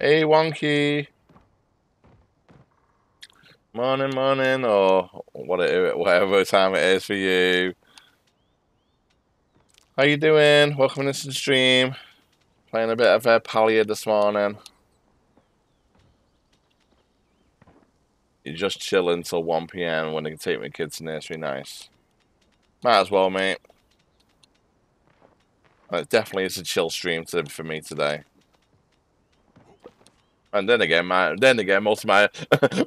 Hey, Wonky. Morning, morning, or what whatever time it is for you. How you doing? Welcome to the stream. Playing a bit of uh, Palia this morning. You're just chilling till 1pm when I can take my kids to nursery. Nice. Might as well, mate. It definitely is a chill stream to, for me today. And then again, my then again, most of my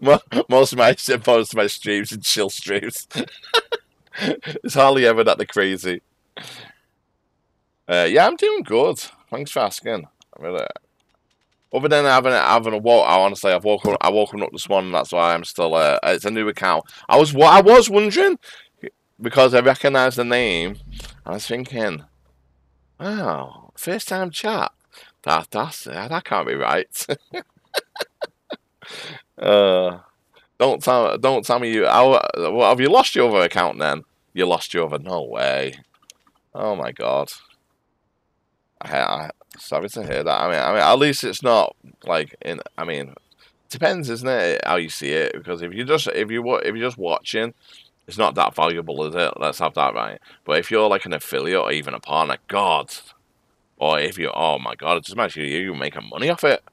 most of my most of my streams and chill streams. it's hardly ever that the crazy. Uh, yeah, I'm doing good. Thanks for asking. I really, other than having having a walk, I honestly I've woken I woken up this morning. That's why I'm still. Uh, it's a new account. I was what I was wondering because I recognise the name. I was thinking, wow, first time chat. That that's that can't be right. uh, don't tell don't tell me you. Have you lost your other account then? You lost your other? No way. Oh my god. I, I sorry to hear that. I mean, I mean, at least it's not like in. I mean, depends, isn't it, how you see it? Because if you just if you if you're just watching, it's not that valuable, is it? Let's have that right. But if you're like an affiliate or even a partner, God, or if you, oh my God, it just makes you making money off it.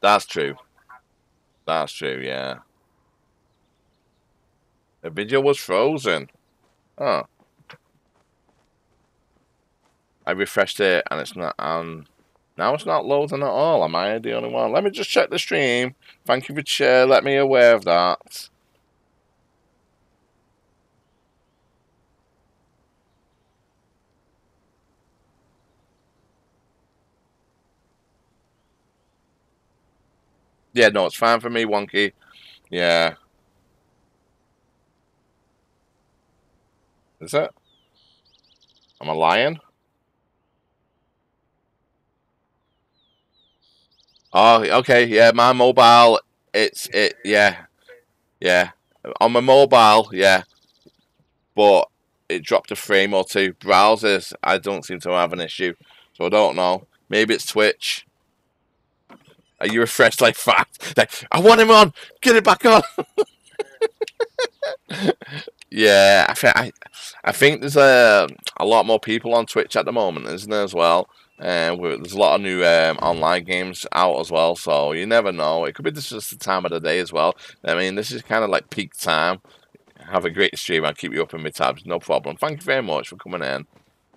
That's true. That's true. Yeah. The video was frozen. Oh. I refreshed it and it's not um now it's not loading at all. Am I the only one? Let me just check the stream. Thank you for share. Let me aware of that. Yeah, no, it's fine for me, Wonky. Yeah. Is that? I'm a lion? Oh, okay, yeah, my mobile, it's, it, yeah, yeah. On my mobile, yeah. But it dropped a frame or two. Browsers, I don't seem to have an issue. So I don't know. Maybe it's Twitch. Are you refreshed like fast? Like, I want him on. Get it back on. yeah, I think I, think there's a a lot more people on Twitch at the moment, isn't there as well? And um, there's a lot of new um, online games out as well, so you never know. It could be this just the time of the day as well. I mean, this is kind of like peak time. Have a great stream. I'll keep you up in my tabs, no problem. Thank you very much for coming in.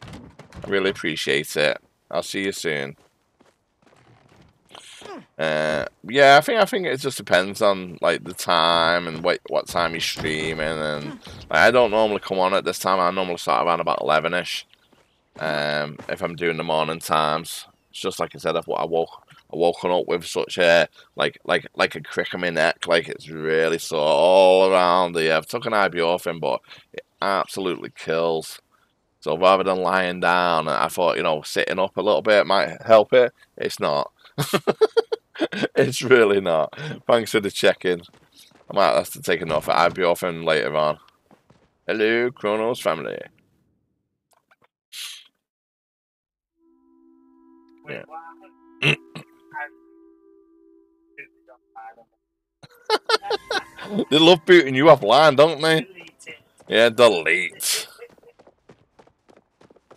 I Really appreciate it. I'll see you soon. Uh, yeah, I think I think it just depends on like the time and what what time you're streaming, and like, I don't normally come on at this time. I normally start around about eleven ish. Um, if I'm doing the morning times, it's just like I said. I've, I woke I woken up with such a like like like a crick in my neck, like it's really sore all around the. I've took an ibuprofen, but it absolutely kills. So rather than lying down, I thought you know sitting up a little bit might help it. It's not. it's really not. Thanks for the check-in. I might have to take an offer. I'll be off him later on. Hello, Chronos family. Yeah. what happened? I- They love booting you offline, don't they? Yeah, delete.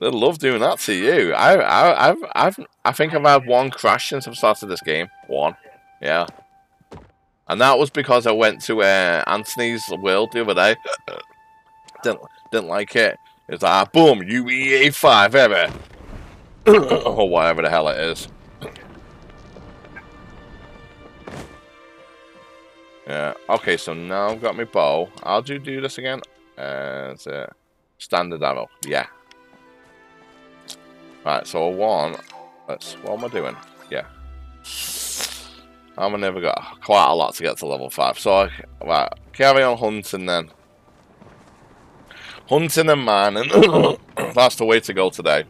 They love doing that to you. I, I, I've, I've, I think I've had one crash since I've started this game. One, yeah. And that was because I went to uh, Anthony's world the other day. didn't, didn't like it. It's like, ah, boom, UEA five ever, or whatever the hell it is. Yeah. Okay, so now I've got my bow. I'll do do this again. Uh, it's a standard arrow. Yeah. Right. So a one. Let's. What am I doing? Yeah. I'm never got quite a lot to get to level five. So I, right, carry on hunting then. Hunting and mining. That's the way to go today.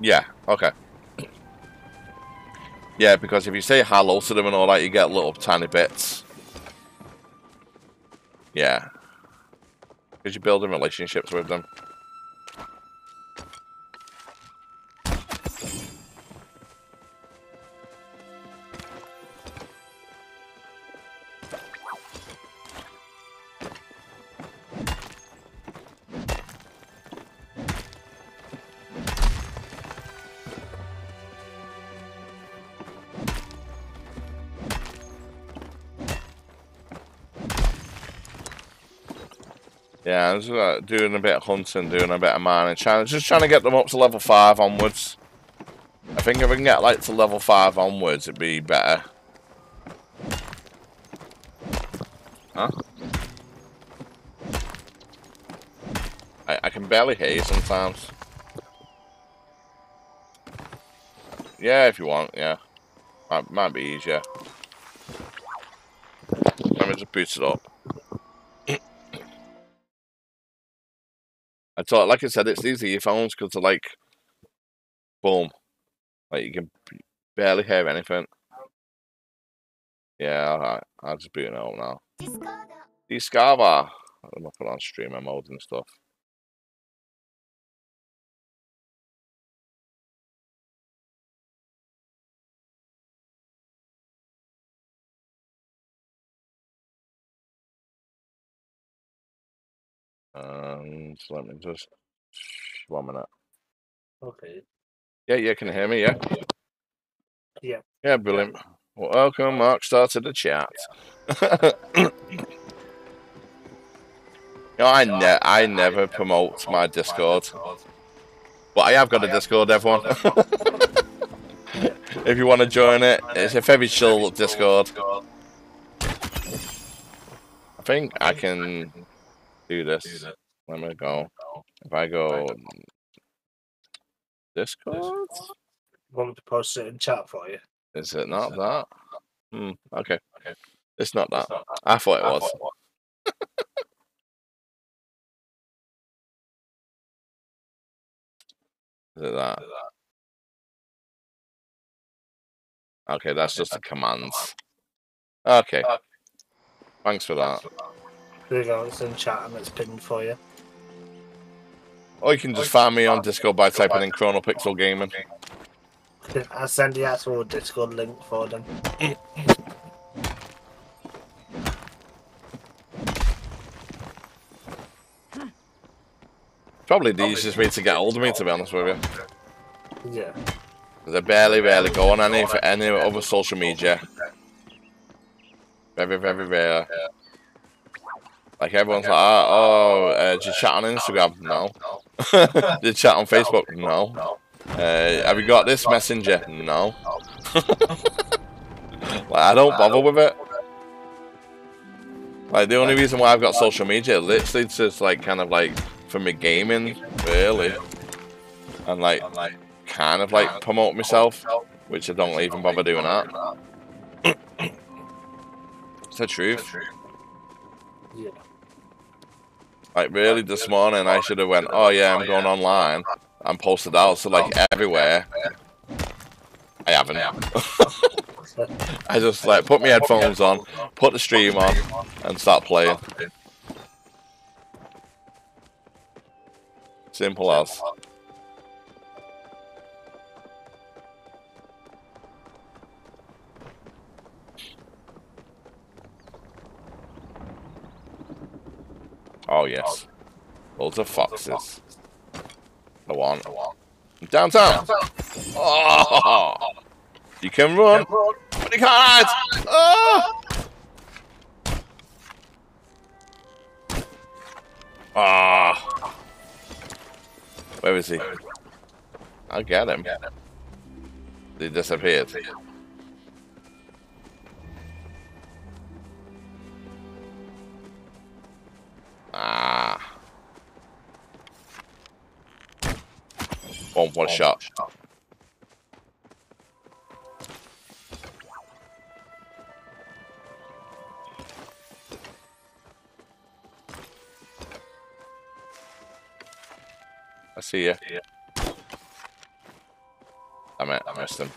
Yeah. Okay. Yeah, because if you say hello to them and all that, you get little tiny bits. Yeah. Because you're building relationships with them. Uh, doing a bit of hunting, doing a bit of mining, trying, just trying to get them up to level 5 onwards. I think if we can get like to level 5 onwards, it'd be better. Huh? I, I can barely hear you sometimes. Yeah, if you want, yeah. Might, might be easier. Let me just boost it up. I thought, like I said, it's these earphones because they're like, boom, like you can barely hear anything. Yeah, alright, I'll just boot it up now. Discover. I'm gonna put on streamer mode and stuff. Uh, Um, and let me just one minute. Okay. Yeah, yeah, can you hear me? Yeah. Yeah. Yeah, brilliant. Welcome, Mark. Star to the chat. You know, I ne- I never promote my Discord, but I have got a Discord, everyone. if you want to join it, it's a very chill Discord. I think I can do this. Let me go. If I go Discord, Want me to post it in chat for you? is it not that? Hmm. Okay. Okay. It's not that. I thought it was. Is it that? Okay, that's just the commands. Okay. Thanks for that. There you go. It's in chat and it's pinned for you. Or you can just find me on Discord by typing in Chronopixel Gaming. I'll send the actual Discord link for them. Probably the easiest way to get hold of me, to be honest with you. Yeah. I barely, barely go on any for any other social media. Very, very rare. Like everyone's like, oh, uh, did you chat on Instagram? No. you chat on Facebook? No. Uh, have you got this messenger? No. like I don't bother with it. Like the only reason why I've got social media, literally, just like kind of like for me gaming, really, and like kind of like promote myself, which I don't even bother doing that. it's the truth. Yeah. Like really, this morning I should have went, oh yeah, I'm going online, and posted out so like everywhere. I haven't. I just like put my headphones on, put the stream on, and start playing. Simple as. Oh yes, loads of foxes. I want. Downtown. Oh, you can run, but you can't hide. Oh. Ah. Where is he? I'll get him. He disappeared. Ah. One, one shot. I see you. Damn it, I missed him.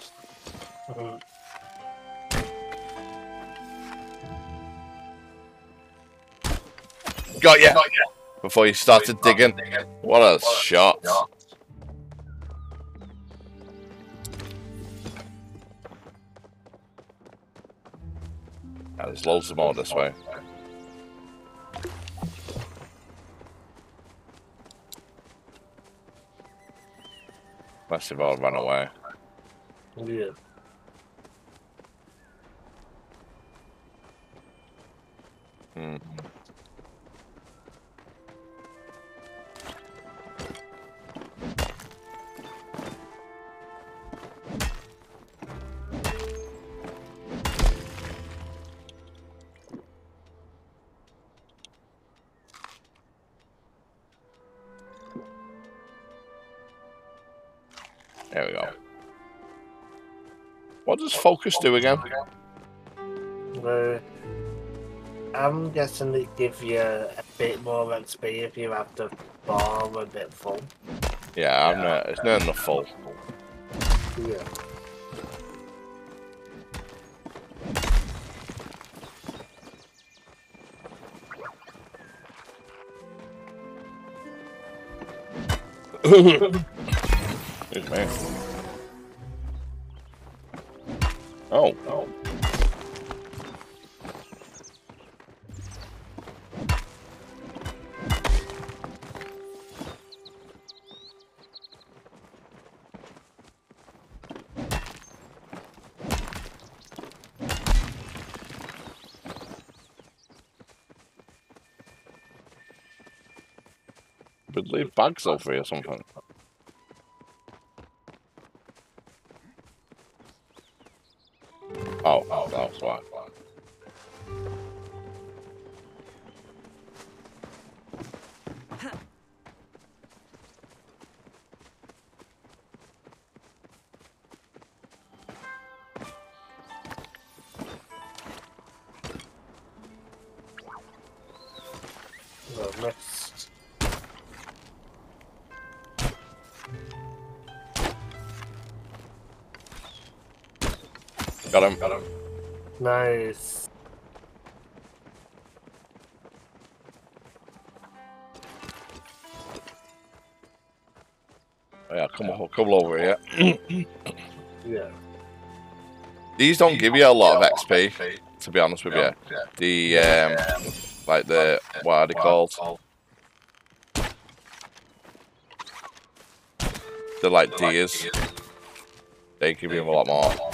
Got you. Before you started digging. What a shot. Yeah, there's loads of more this way. Must have all run away. Yeah. Hmm. Focus do again? Uh, I'm guessing they give you a bit more XP if you have the farm a bit full. Yeah, I'm not. It's not enough full. Yeah. Excuse me. Oh. Oh. But leave bags over or something. Got him. Got him. Nice. Yeah, come on, come over here. Yeah. These don't give you a lot of XP, to be honest with you. The um, like the what are they called? They're like deers. They give you a lot more.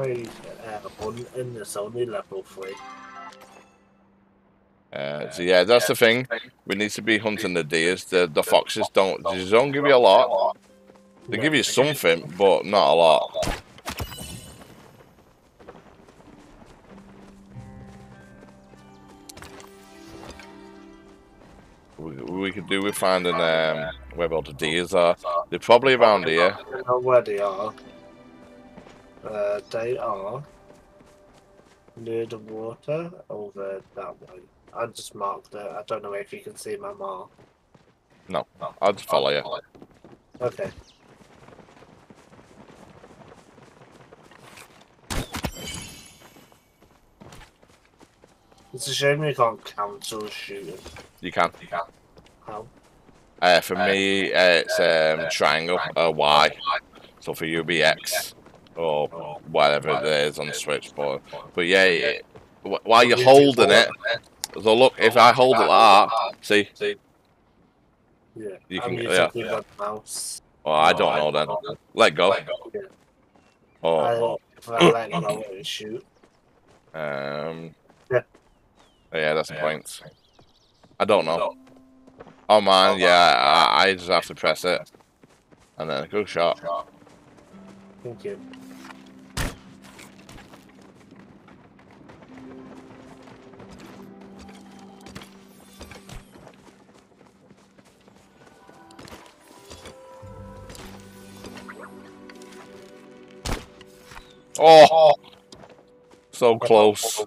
Uh, hunting is only level three. Uh, so yeah, that's the thing. We need to be hunting the deers. The the foxes don't. They don't give you a lot. They give you something, but not a lot. We, we could do with finding um, where all the deers are. They're probably around here. I don't know where they are. Uh, they are near the water over that way. I just marked it. I don't know if you can see my mark. No, I'll just follow you. Okay. It's a shame you can't cancel shooting. You can. You can. How? Uh, for me, uh, it's um, triangle, uh, Y. So for you, be X or whatever it is on the Switch. But, but yeah, it, while you're holding it, so look, if I hold it like that, see, Yeah. You can- using yeah. keyboard mouse. oh, I don't know then. Let go. Oh, I, if I let shoot. um, Yeah. yeah, that's the point. I don't know. Oh man, yeah, I, I just have to press it, and then a good shot. Thank you. Oh. oh, so close.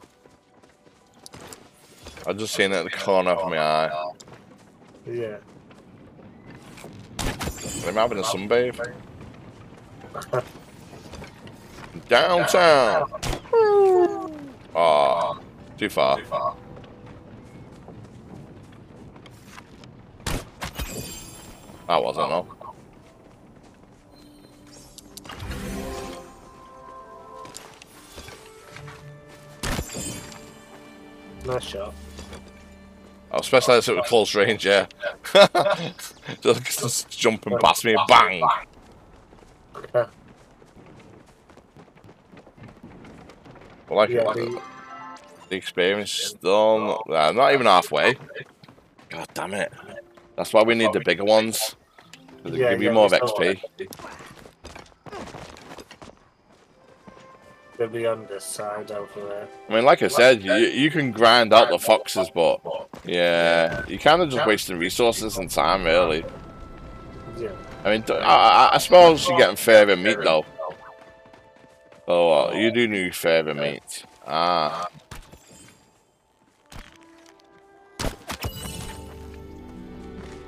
I just seen it at the corner of my eye. Yeah. I'm having a sunbathe. Downtown. Oh, too far. That wasn't no. Nice shot. Oh, especially as it was close range, yeah. just, just jumping past me, bang. Well, like Yeah, it, the, experience is still not, uh, not even halfway. God damn it. That's why we need the bigger ones. Yeah, give you yeah, more of XP. they'll be on this side over there. I mean, like I said, you, you can grind out the foxes, but yeah, you're kind of just wasting resources and time, really. Yeah. I mean, I, I, I suppose you're getting fairer meat, though. Oh, well, you do need fairer meat. Ah.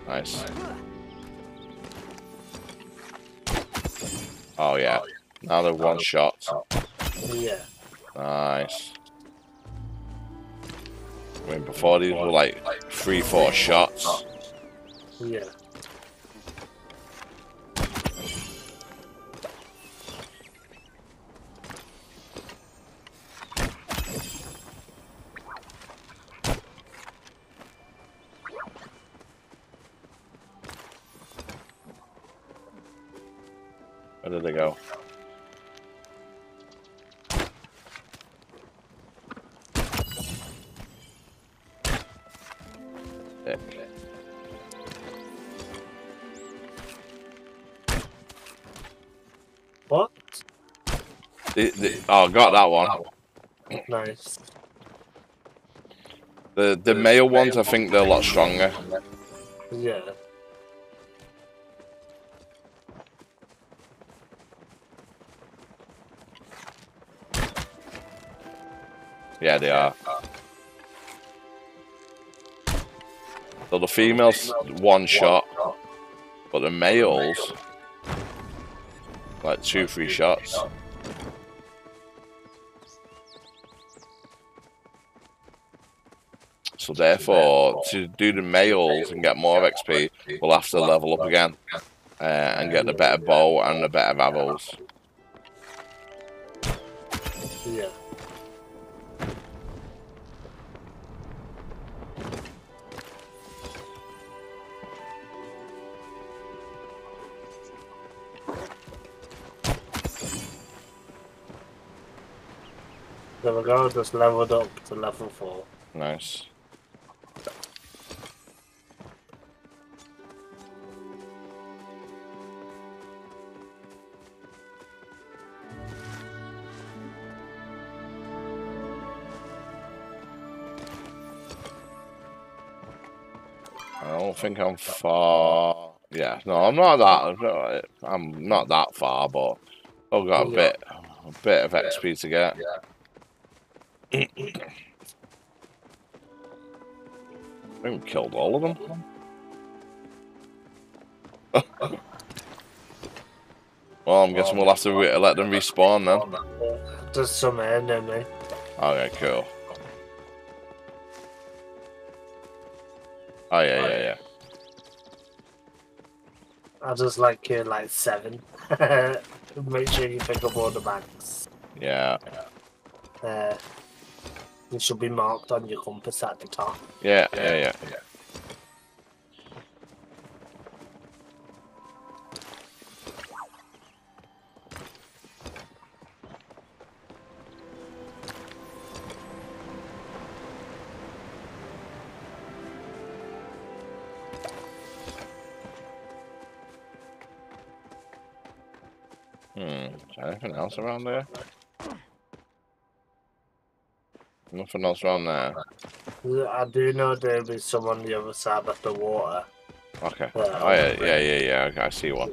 Nice. Oh, yeah. Another one shot. Yeah. Nice. I mean, before these were like three, four shots. Yeah. Where did they go? What? The, the, oh, got that one. Nice. The the male ones, I think they're a lot stronger. Yeah. Yeah, they are. So the females one shot, but the males like two, three shots. So therefore, to do the males and get more XP, we'll have to level up again uh, and get the better bow and the better arrows. There we go, just leveled up to level 4. Nice. I don't think I'm far. Yeah, no, I'm not that. I'm not that far, but I've got a bit, a bit of XP to get. I think we killed all of them. well, I'm guessing we'll have to let them respawn then. There's some in enemy. Okay, cool. Oh yeah, yeah, yeah. I just like kill like 7. Make sure you pick up all the bags. Yeah, Uh, it should be marked on your compass at the top. yeah, yeah, yeah. Hmm. Is there anything else around there? Nothing else around there. I do know there'll be some on the other side of the water. Okay. Oh yeah, yeah, yeah, yeah. Okay, I see one.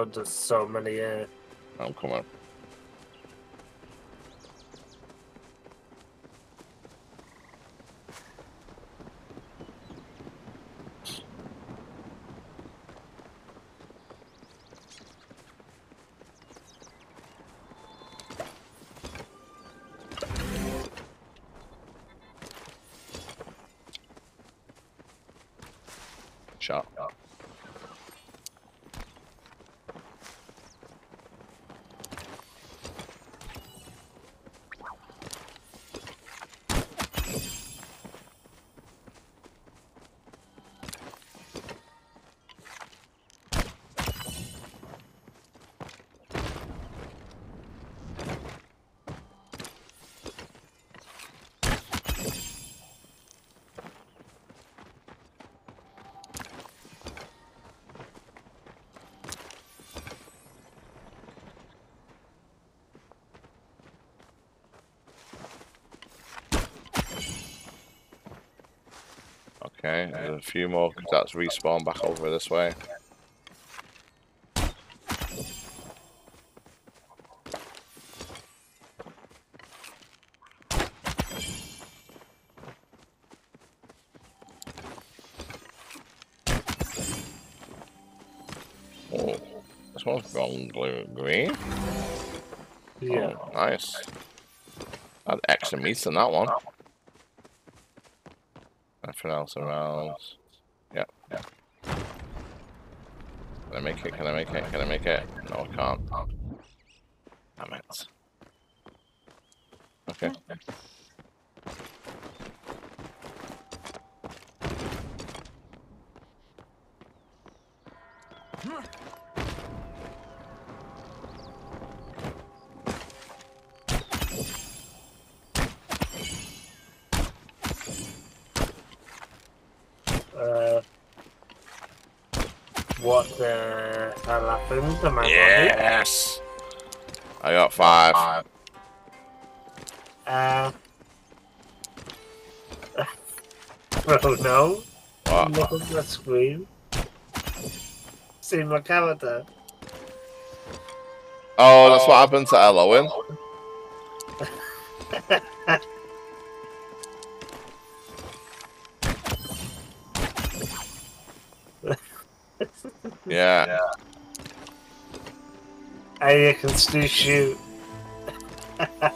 Here there's so many I'm coming. Shot. Okay, there's a few more because that's respawn back over this way. Oh, this one's gone blue green. yeah. Oh, nice. Had extra meat in that one. Nothing else around. Yeah, yeah. Can I make it? Can I make it? Can I make it? No, I can't. Uh, what the hell happened? Am I Yes! I got five. right? Uh, oh no. What? Look at the screen. See my character. Oh, that's what happened to Elowen. Yeah. And you can still shoot.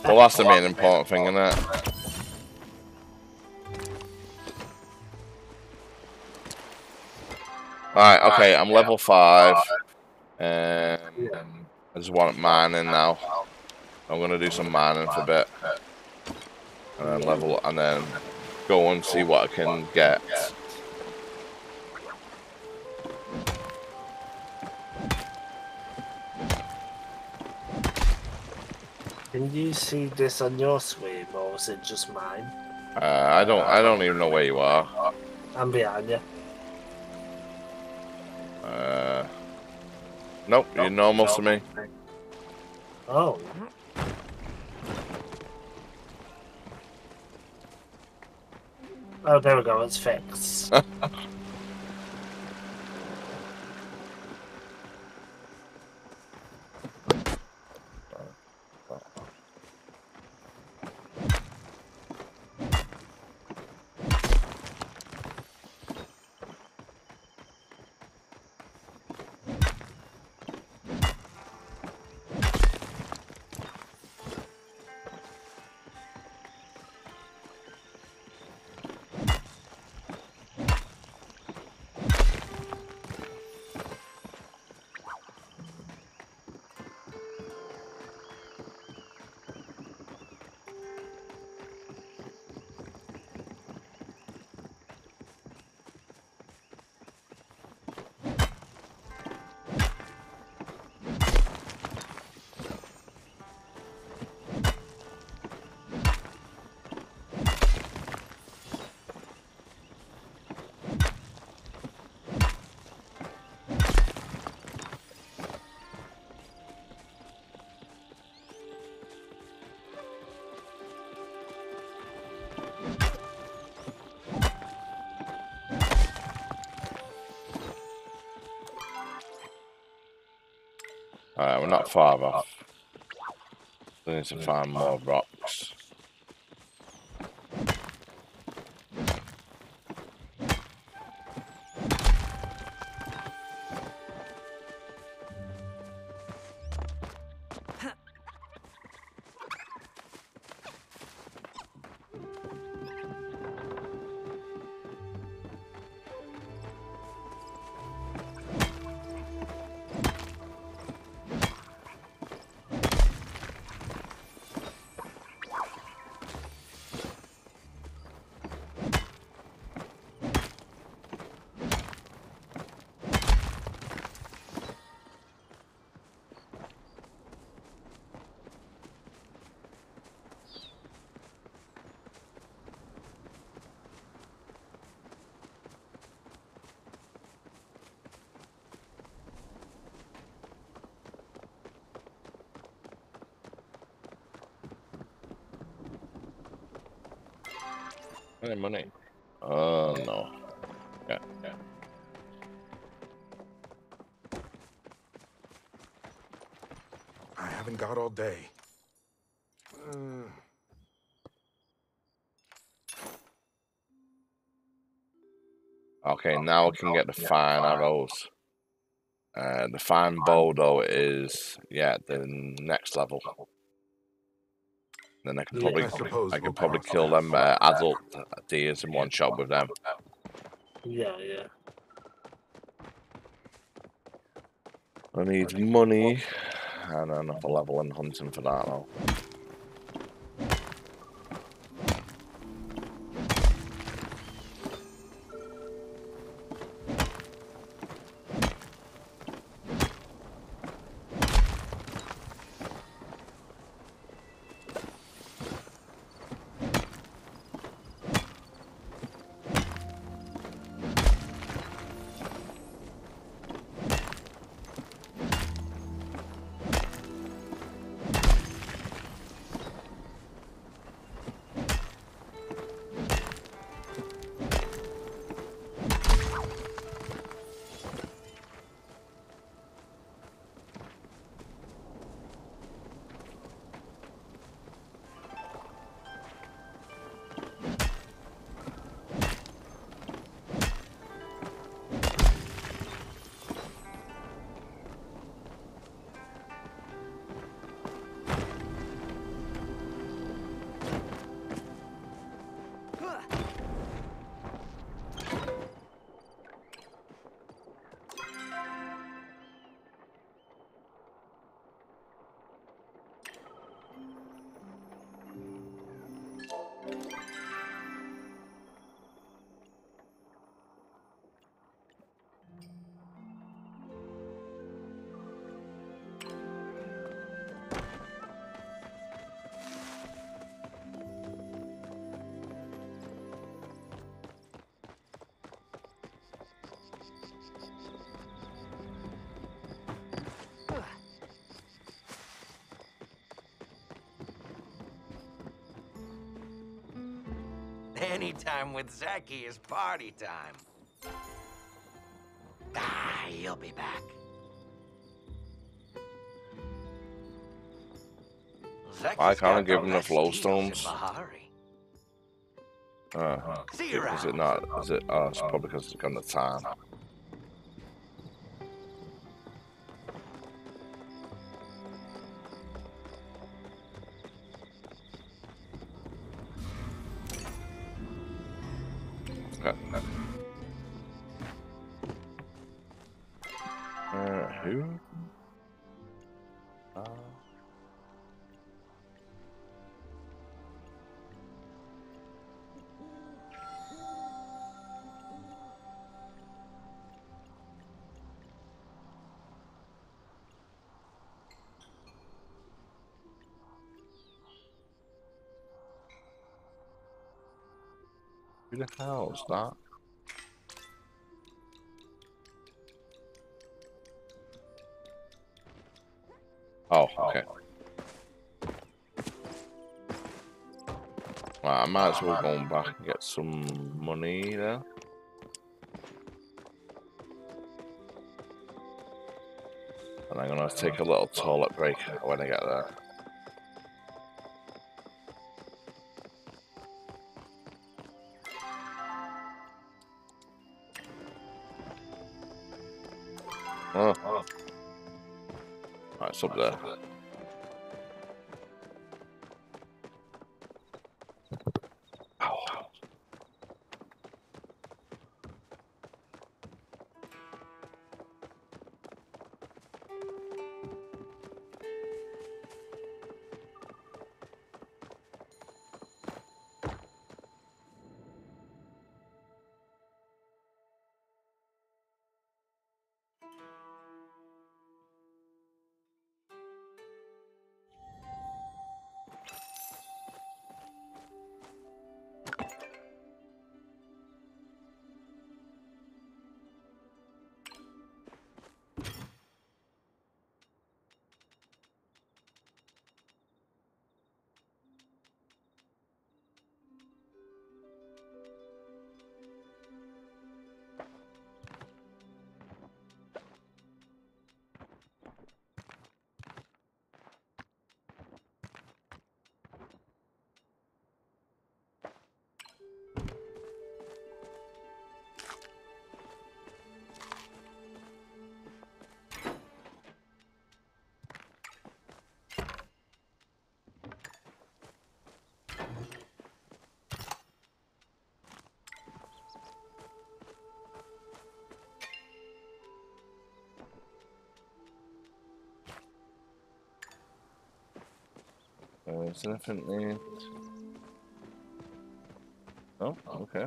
Well, that's the main important thing, isn't it? Alright, okay, I'm level five. Um, I just want mining now. I'm gonna do some mining for a bit. And then level and then go and see what I can get. Can you see this on your screen, or is it just mine? Uh, I don't I don't even know where you are. I'm behind you. Uh, nope, you're normal to me. Oh. Oh, there we go. It's fixed. we're not far off. We need to find more rocks. Money? Oh no. Yeah, yeah. I haven't got all day. Uh, Okay, now I can get the fine arrows. Uh, the fine bow though is yeah the next level. Then I can Yeah. probably I I can we'll probably kill them uh, adult deers in one shot with them. Yeah, yeah. I need money and another level in hunting for that though. Anytime with Zeki is party time. Ah, you'll be back. Zeki's I got give him the best deals in flowstones? Uh, you is it not? Is it? Oh, it's probably because it's got the time. That? Oh, okay. I might as well go back and get some money there. And I'm gonna take a little toilet break when I get there. Right, it's There? Oh, okay.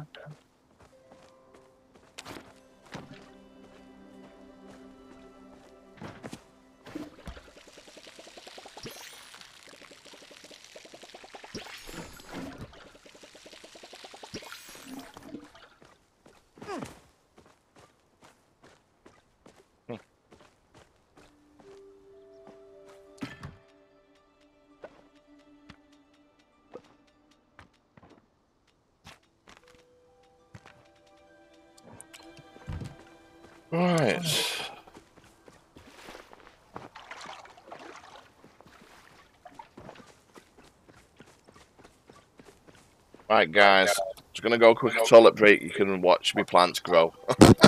Right, guys. Just gonna go quick toilet break. You can watch me plants grow.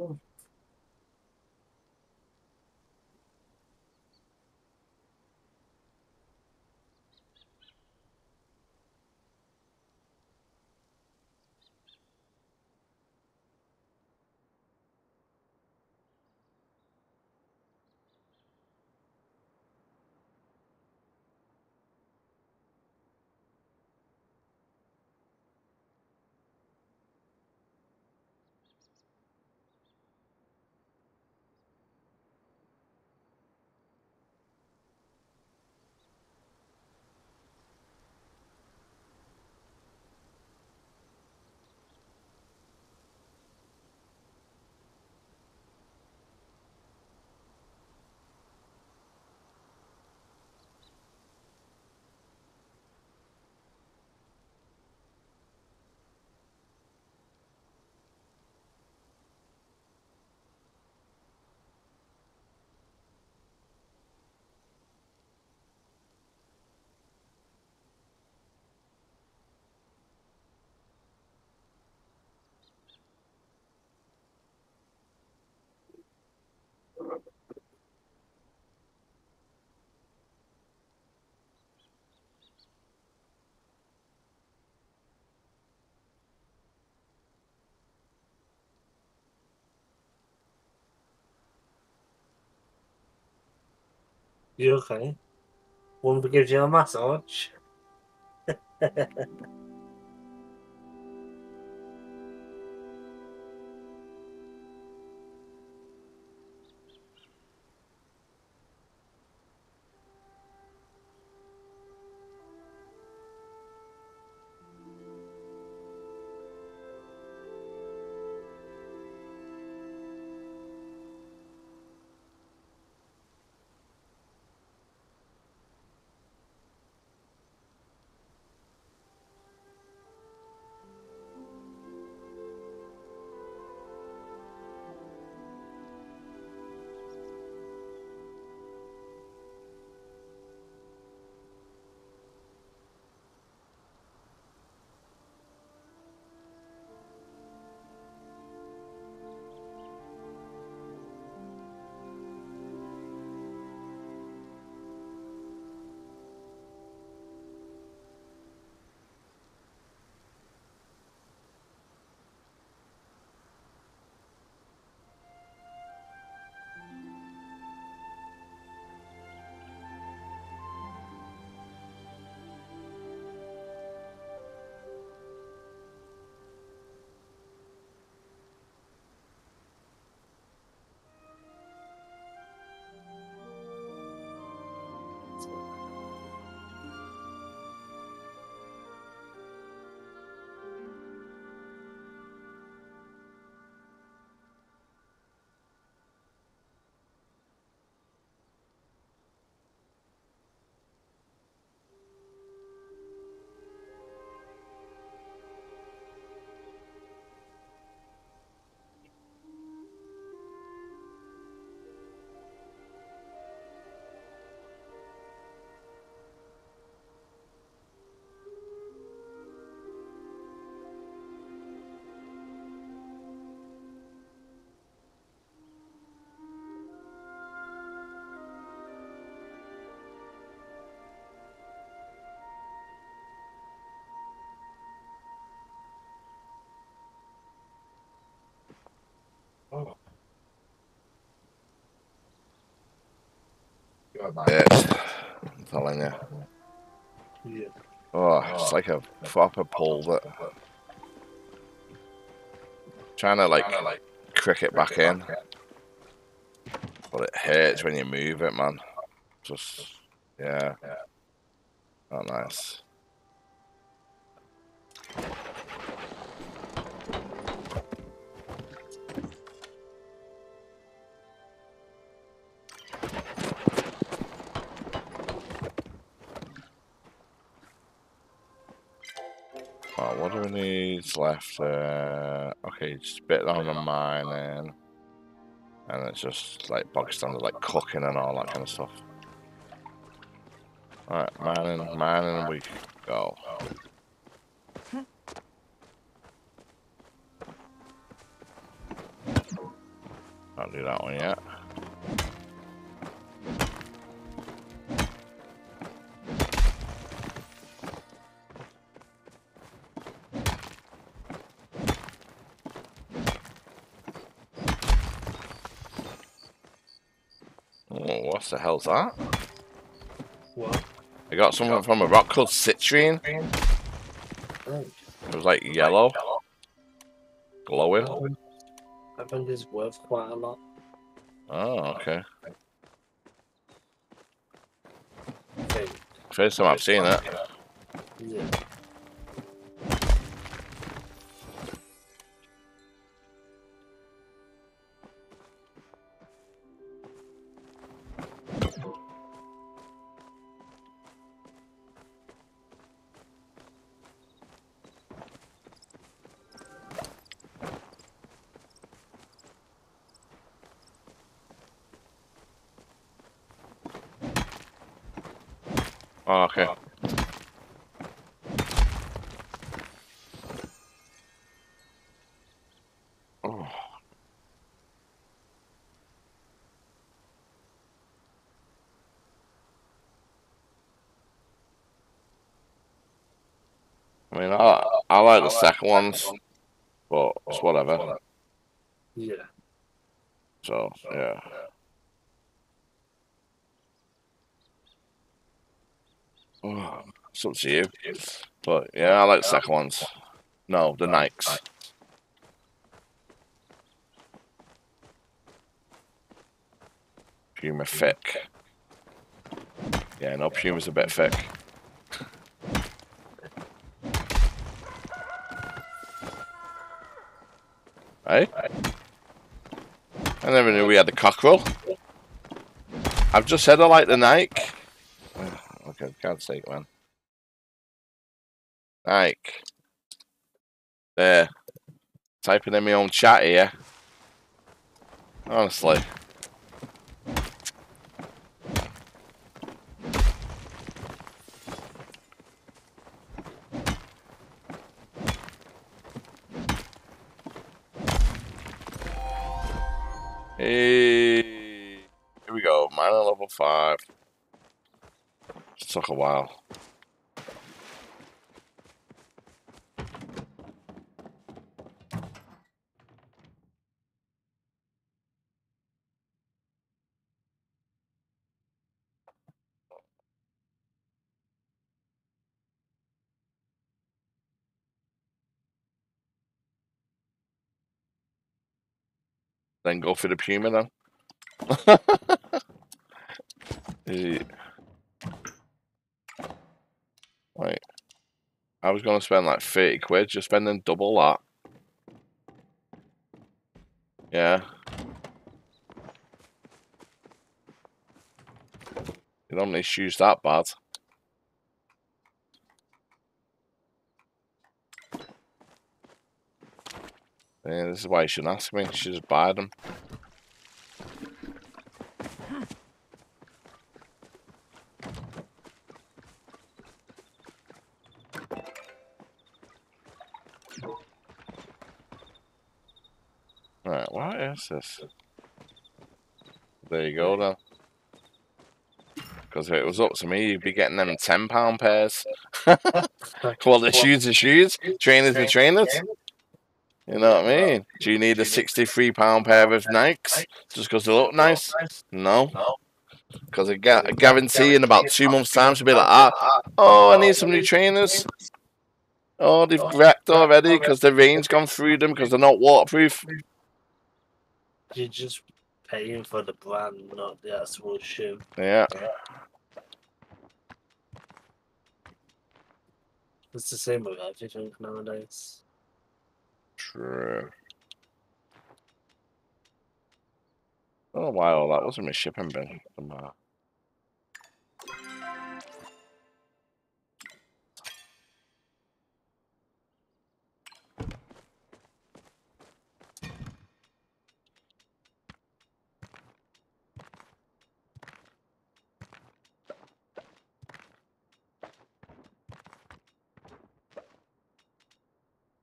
Oh. You okay? One that gives you a massage. Lord. Bitch. I'm telling you. Yeah. Oh, it's like a proper pull that. Trying to like crick it back in. But it hurts when you move it, man. Just, yeah. Oh, nice. Left? Uh, okay, just bit on the mining. And it's just like bog standard, like cooking and all that kind of stuff. Alright, mining, mining, we go. Can't do that one yet. Hell's that? What? I got something from a rock called citrine. Oh, It was like yellow, glowing. I think it's worth quite a lot. Oh, okay. First time I've seen it. Oh, okay. Oh. I mean, I, I like the second ones, but it's whatever. Yeah. So, yeah. Oh, it's up to you. But yeah, I like the second ones. No, the Nikes. Puma thick. Yeah, no, Puma's a bit thick. Hey? I never knew we had the cockerel. I've just said I like the Nike. Okay, God's sake, man. Nike. There. Uh, typing in my own chat here. Honestly. Hey, here we go. Minor level five. took a while. Then go for the Puma then. He... Wait. I was going to spend like 30 quid, just spending double that. Yeah. You don't need shoes that bad. Yeah, this is why you shouldn't ask me. You should just buy them. Right, what is this? There you go then. Because if it was up to me, you'd be getting them £10 pairs. well, the shoes are shoes, trainers are trainers. You know what I mean? Do you need a £63 pair of Nikes just because they look nice? No. Because I, gu- I guarantee in about two months' time, she'll be like, ah, oh, I need some new trainers. Oh, they've wrecked already because the rain's gone through them because they're not waterproof. You're just paying for the brand, not the actual shoe. Yeah. It's the same with everything nowadays. True. Why all that was in my shipping bin.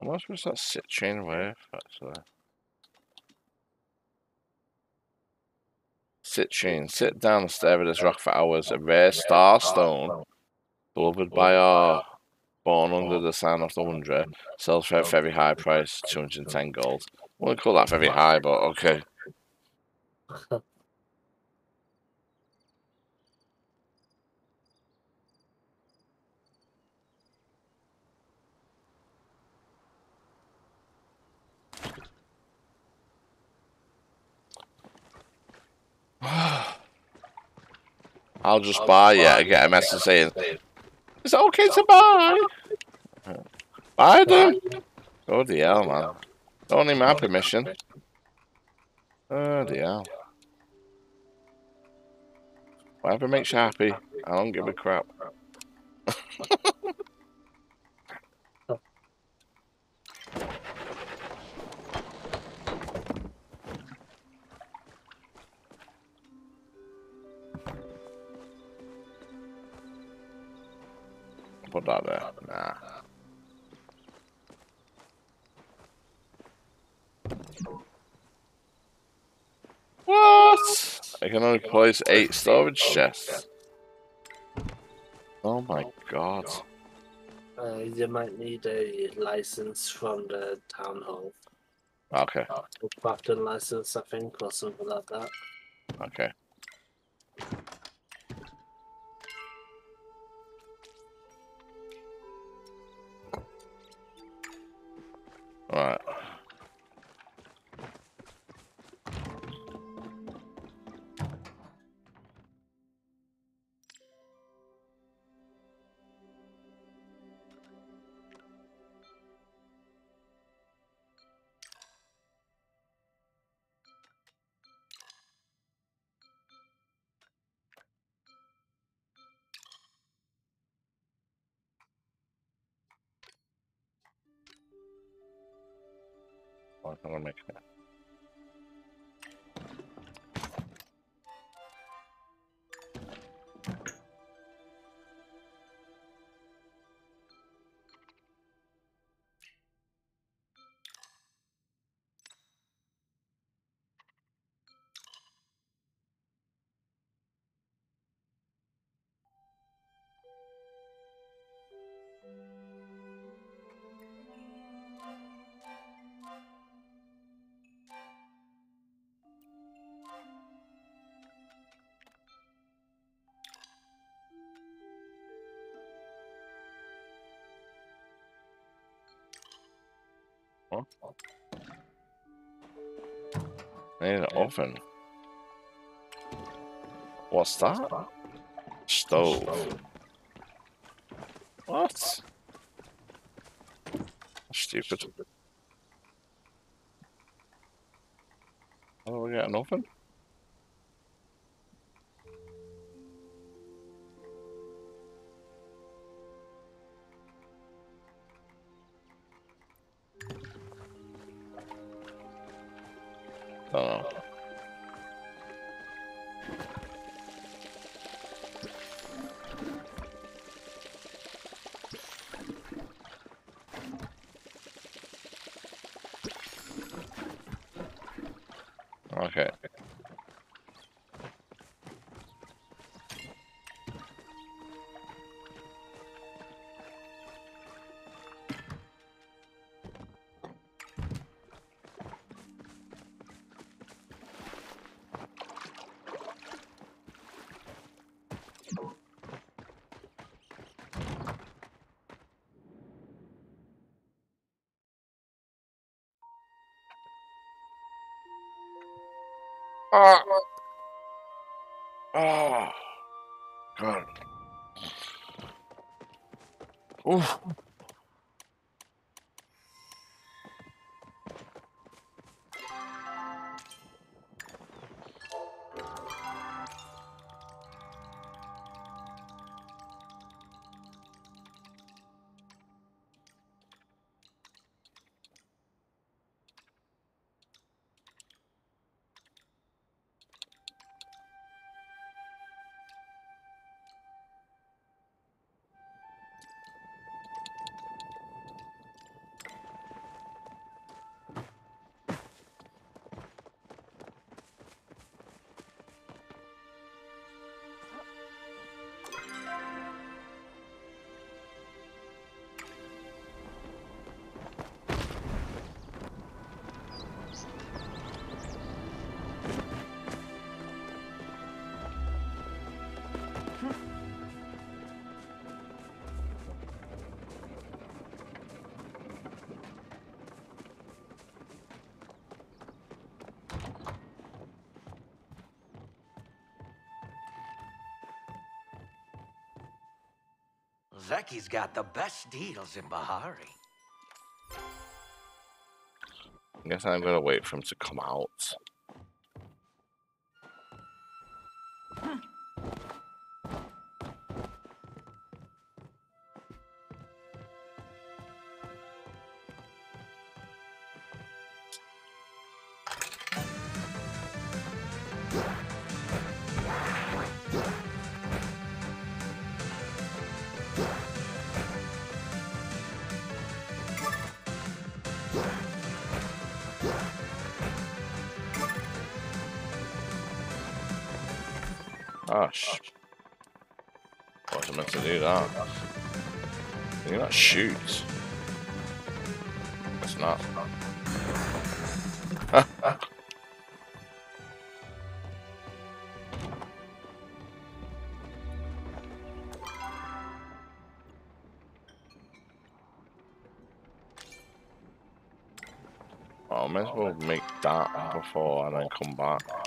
Somehow. What was that sit chain with, actually? Citrine, sit down and stare at this rock for hours. A rare star stone, beloved by all, born under the sign of the Wonder, sells for a very high price, 210 gold. I wouldn't call that very high, but okay. I'll just buy it. I get a message saying, "It's okay to buy." Buy them. Oh hell, man! Don't need my permission. Oh hell! Whatever makes you happy, I don't give a crap. There. Nah. What? I can only place eight storage chests. Oh my god. Uh, you might need a license from the town hall. Okay, A crafting license, I think, or something like that. okay. Alright. I'm I need an oven. What's that? Stove. What? Stupid. How do we get an oven? Oof. Zeki's got the best deals in Bahari. I guess I'm gonna wait for him to come out. Can you not shoot? It's not. Oh, I may as well make that before and then come back.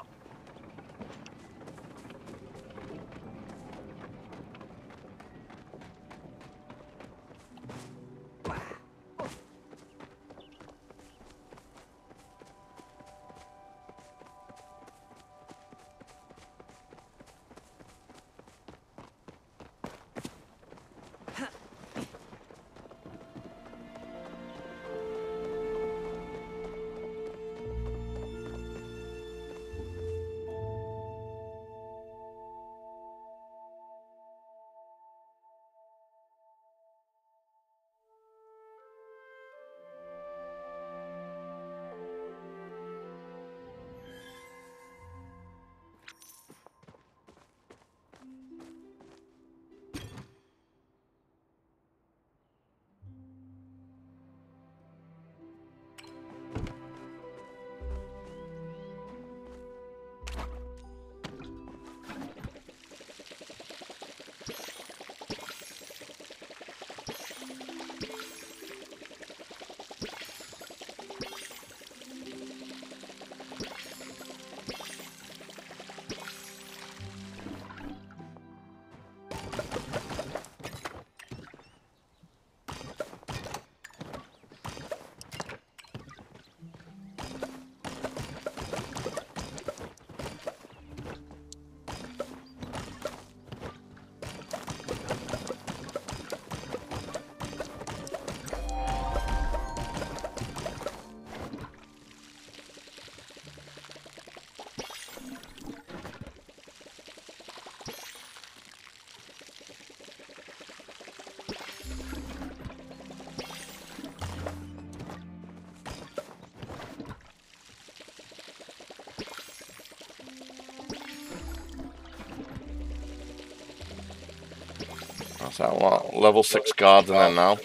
Level 6 guards in there now.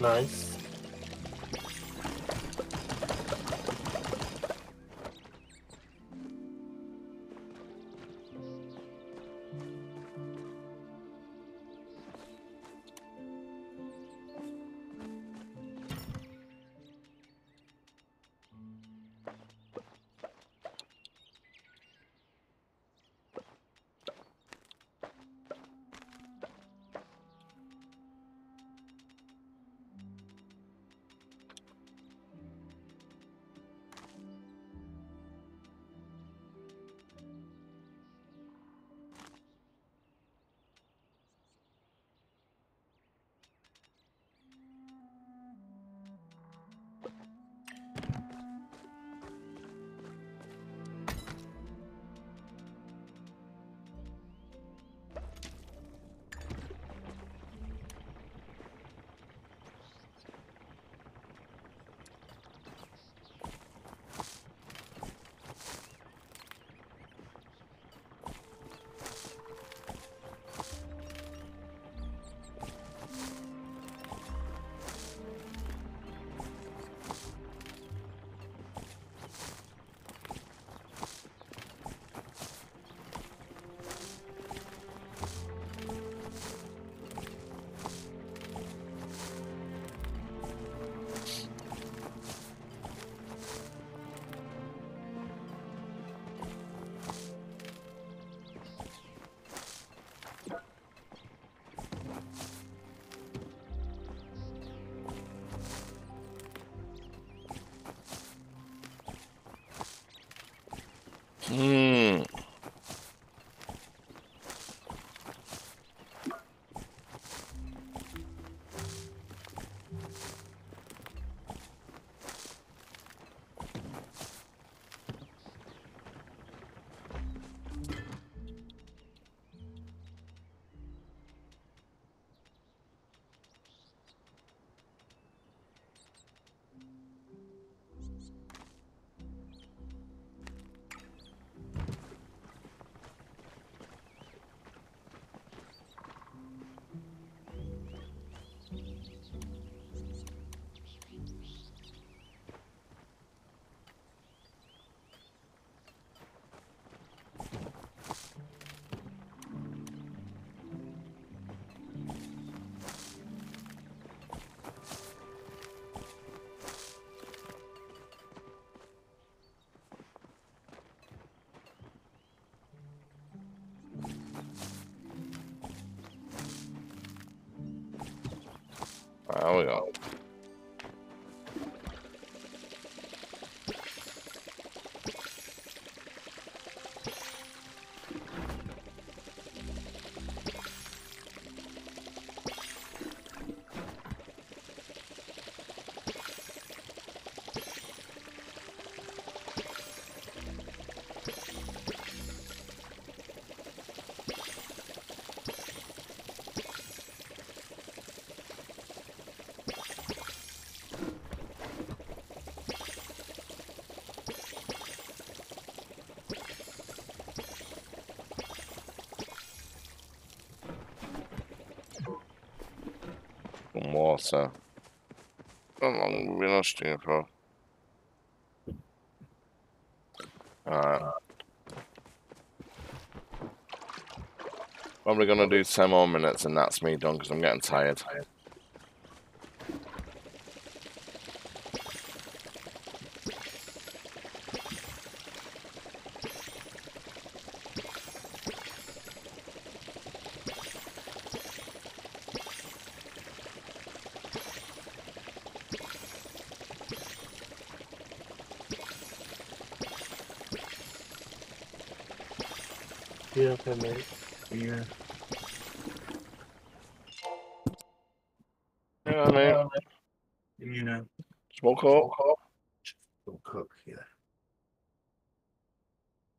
Nice. There we go. Water. How long have we been on stream for? Alright. Probably gonna do 10 more minutes and that's me done because I'm getting tired. Yeah, okay, mate. Yeah. Yeah, mate. You know. Smoke up. Don't cook, yeah.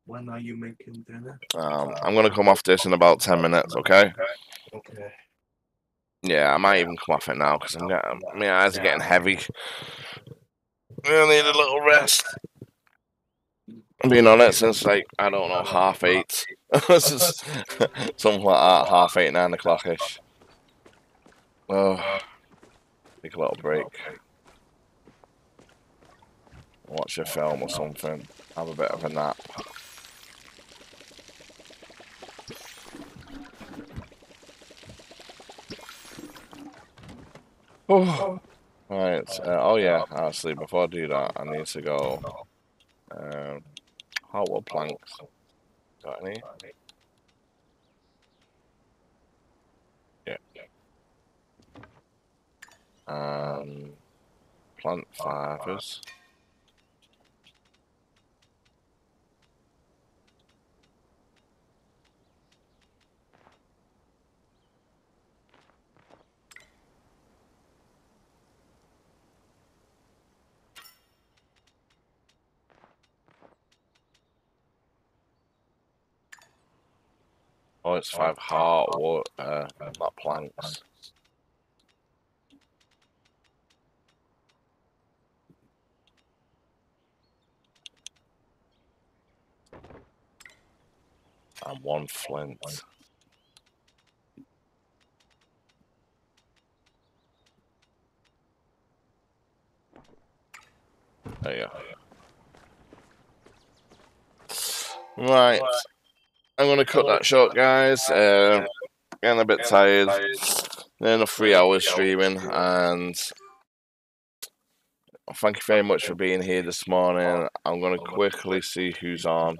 When are you making dinner? Um, I'm gonna come off this in about 10 minutes, okay? Okay. Yeah, I might even come off it now because I'm getting, my eyes are getting heavy. I need a little rest. I've been on it since like, I don't know, half eight. Since- Something like that, half eight, nine o'clock ish. Oh, take a little break. Watch a film or something. Have a bit of a nap. Oh. Right. Uh, oh yeah. Actually, before I do that, I need to go. Um, heartwood planks. Got any? Yeah. Um, plant fibers. It's five heartwood, uh, not planks. And one flint. There you go. Right. I'm gonna cut that short, guys. Uh, getting a bit tired. Then a three hours streaming, and thank you very much for being here this morning. I'm gonna quickly see who's on.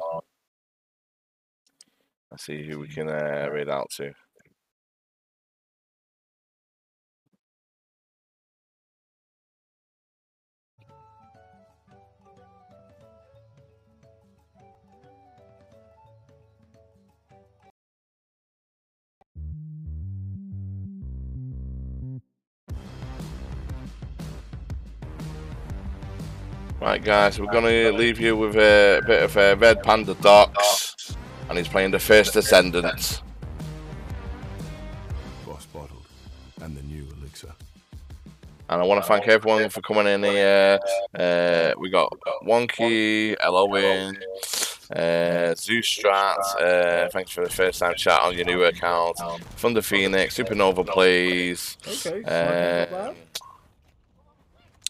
Let's see who we can uh, read out to. Right, guys, we're going to leave you with a, bit of uh, Red Panda Docs, and he's playing the First Descendants. Boss bottled, and the new elixir. And I want to thank everyone for coming in here. Uh, we got Wonky, Eloin, uh, Zeustrat. Uh, thanks for the first time chat on your new account. Thunder Phoenix, Supernova Plays. Okay, Uh,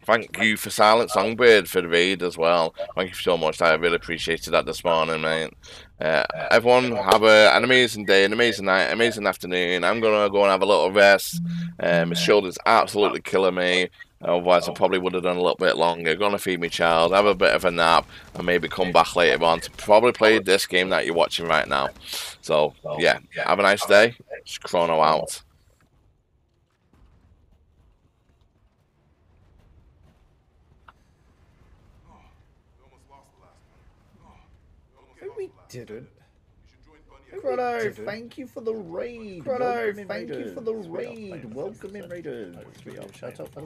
Thank you for Silent Songbird for the raid as well. Thank you so much. I really appreciated that this morning, mate. Uh, everyone have a, an amazing day, an amazing night, amazing afternoon. I'm gonna go and have a little rest. Uh, my shoulder's absolutely killing me. Otherwise, I probably would have done a little bit longer. Gonna feed my child, have a bit of a nap, and maybe come back later on to probably play this game that you're watching right now. So, yeah, have a nice day. It's Chrono out. Didn't. Chrono, thank you for the raid. Chrono, thank you for the raid. Welcome in, Raiders. Shut up,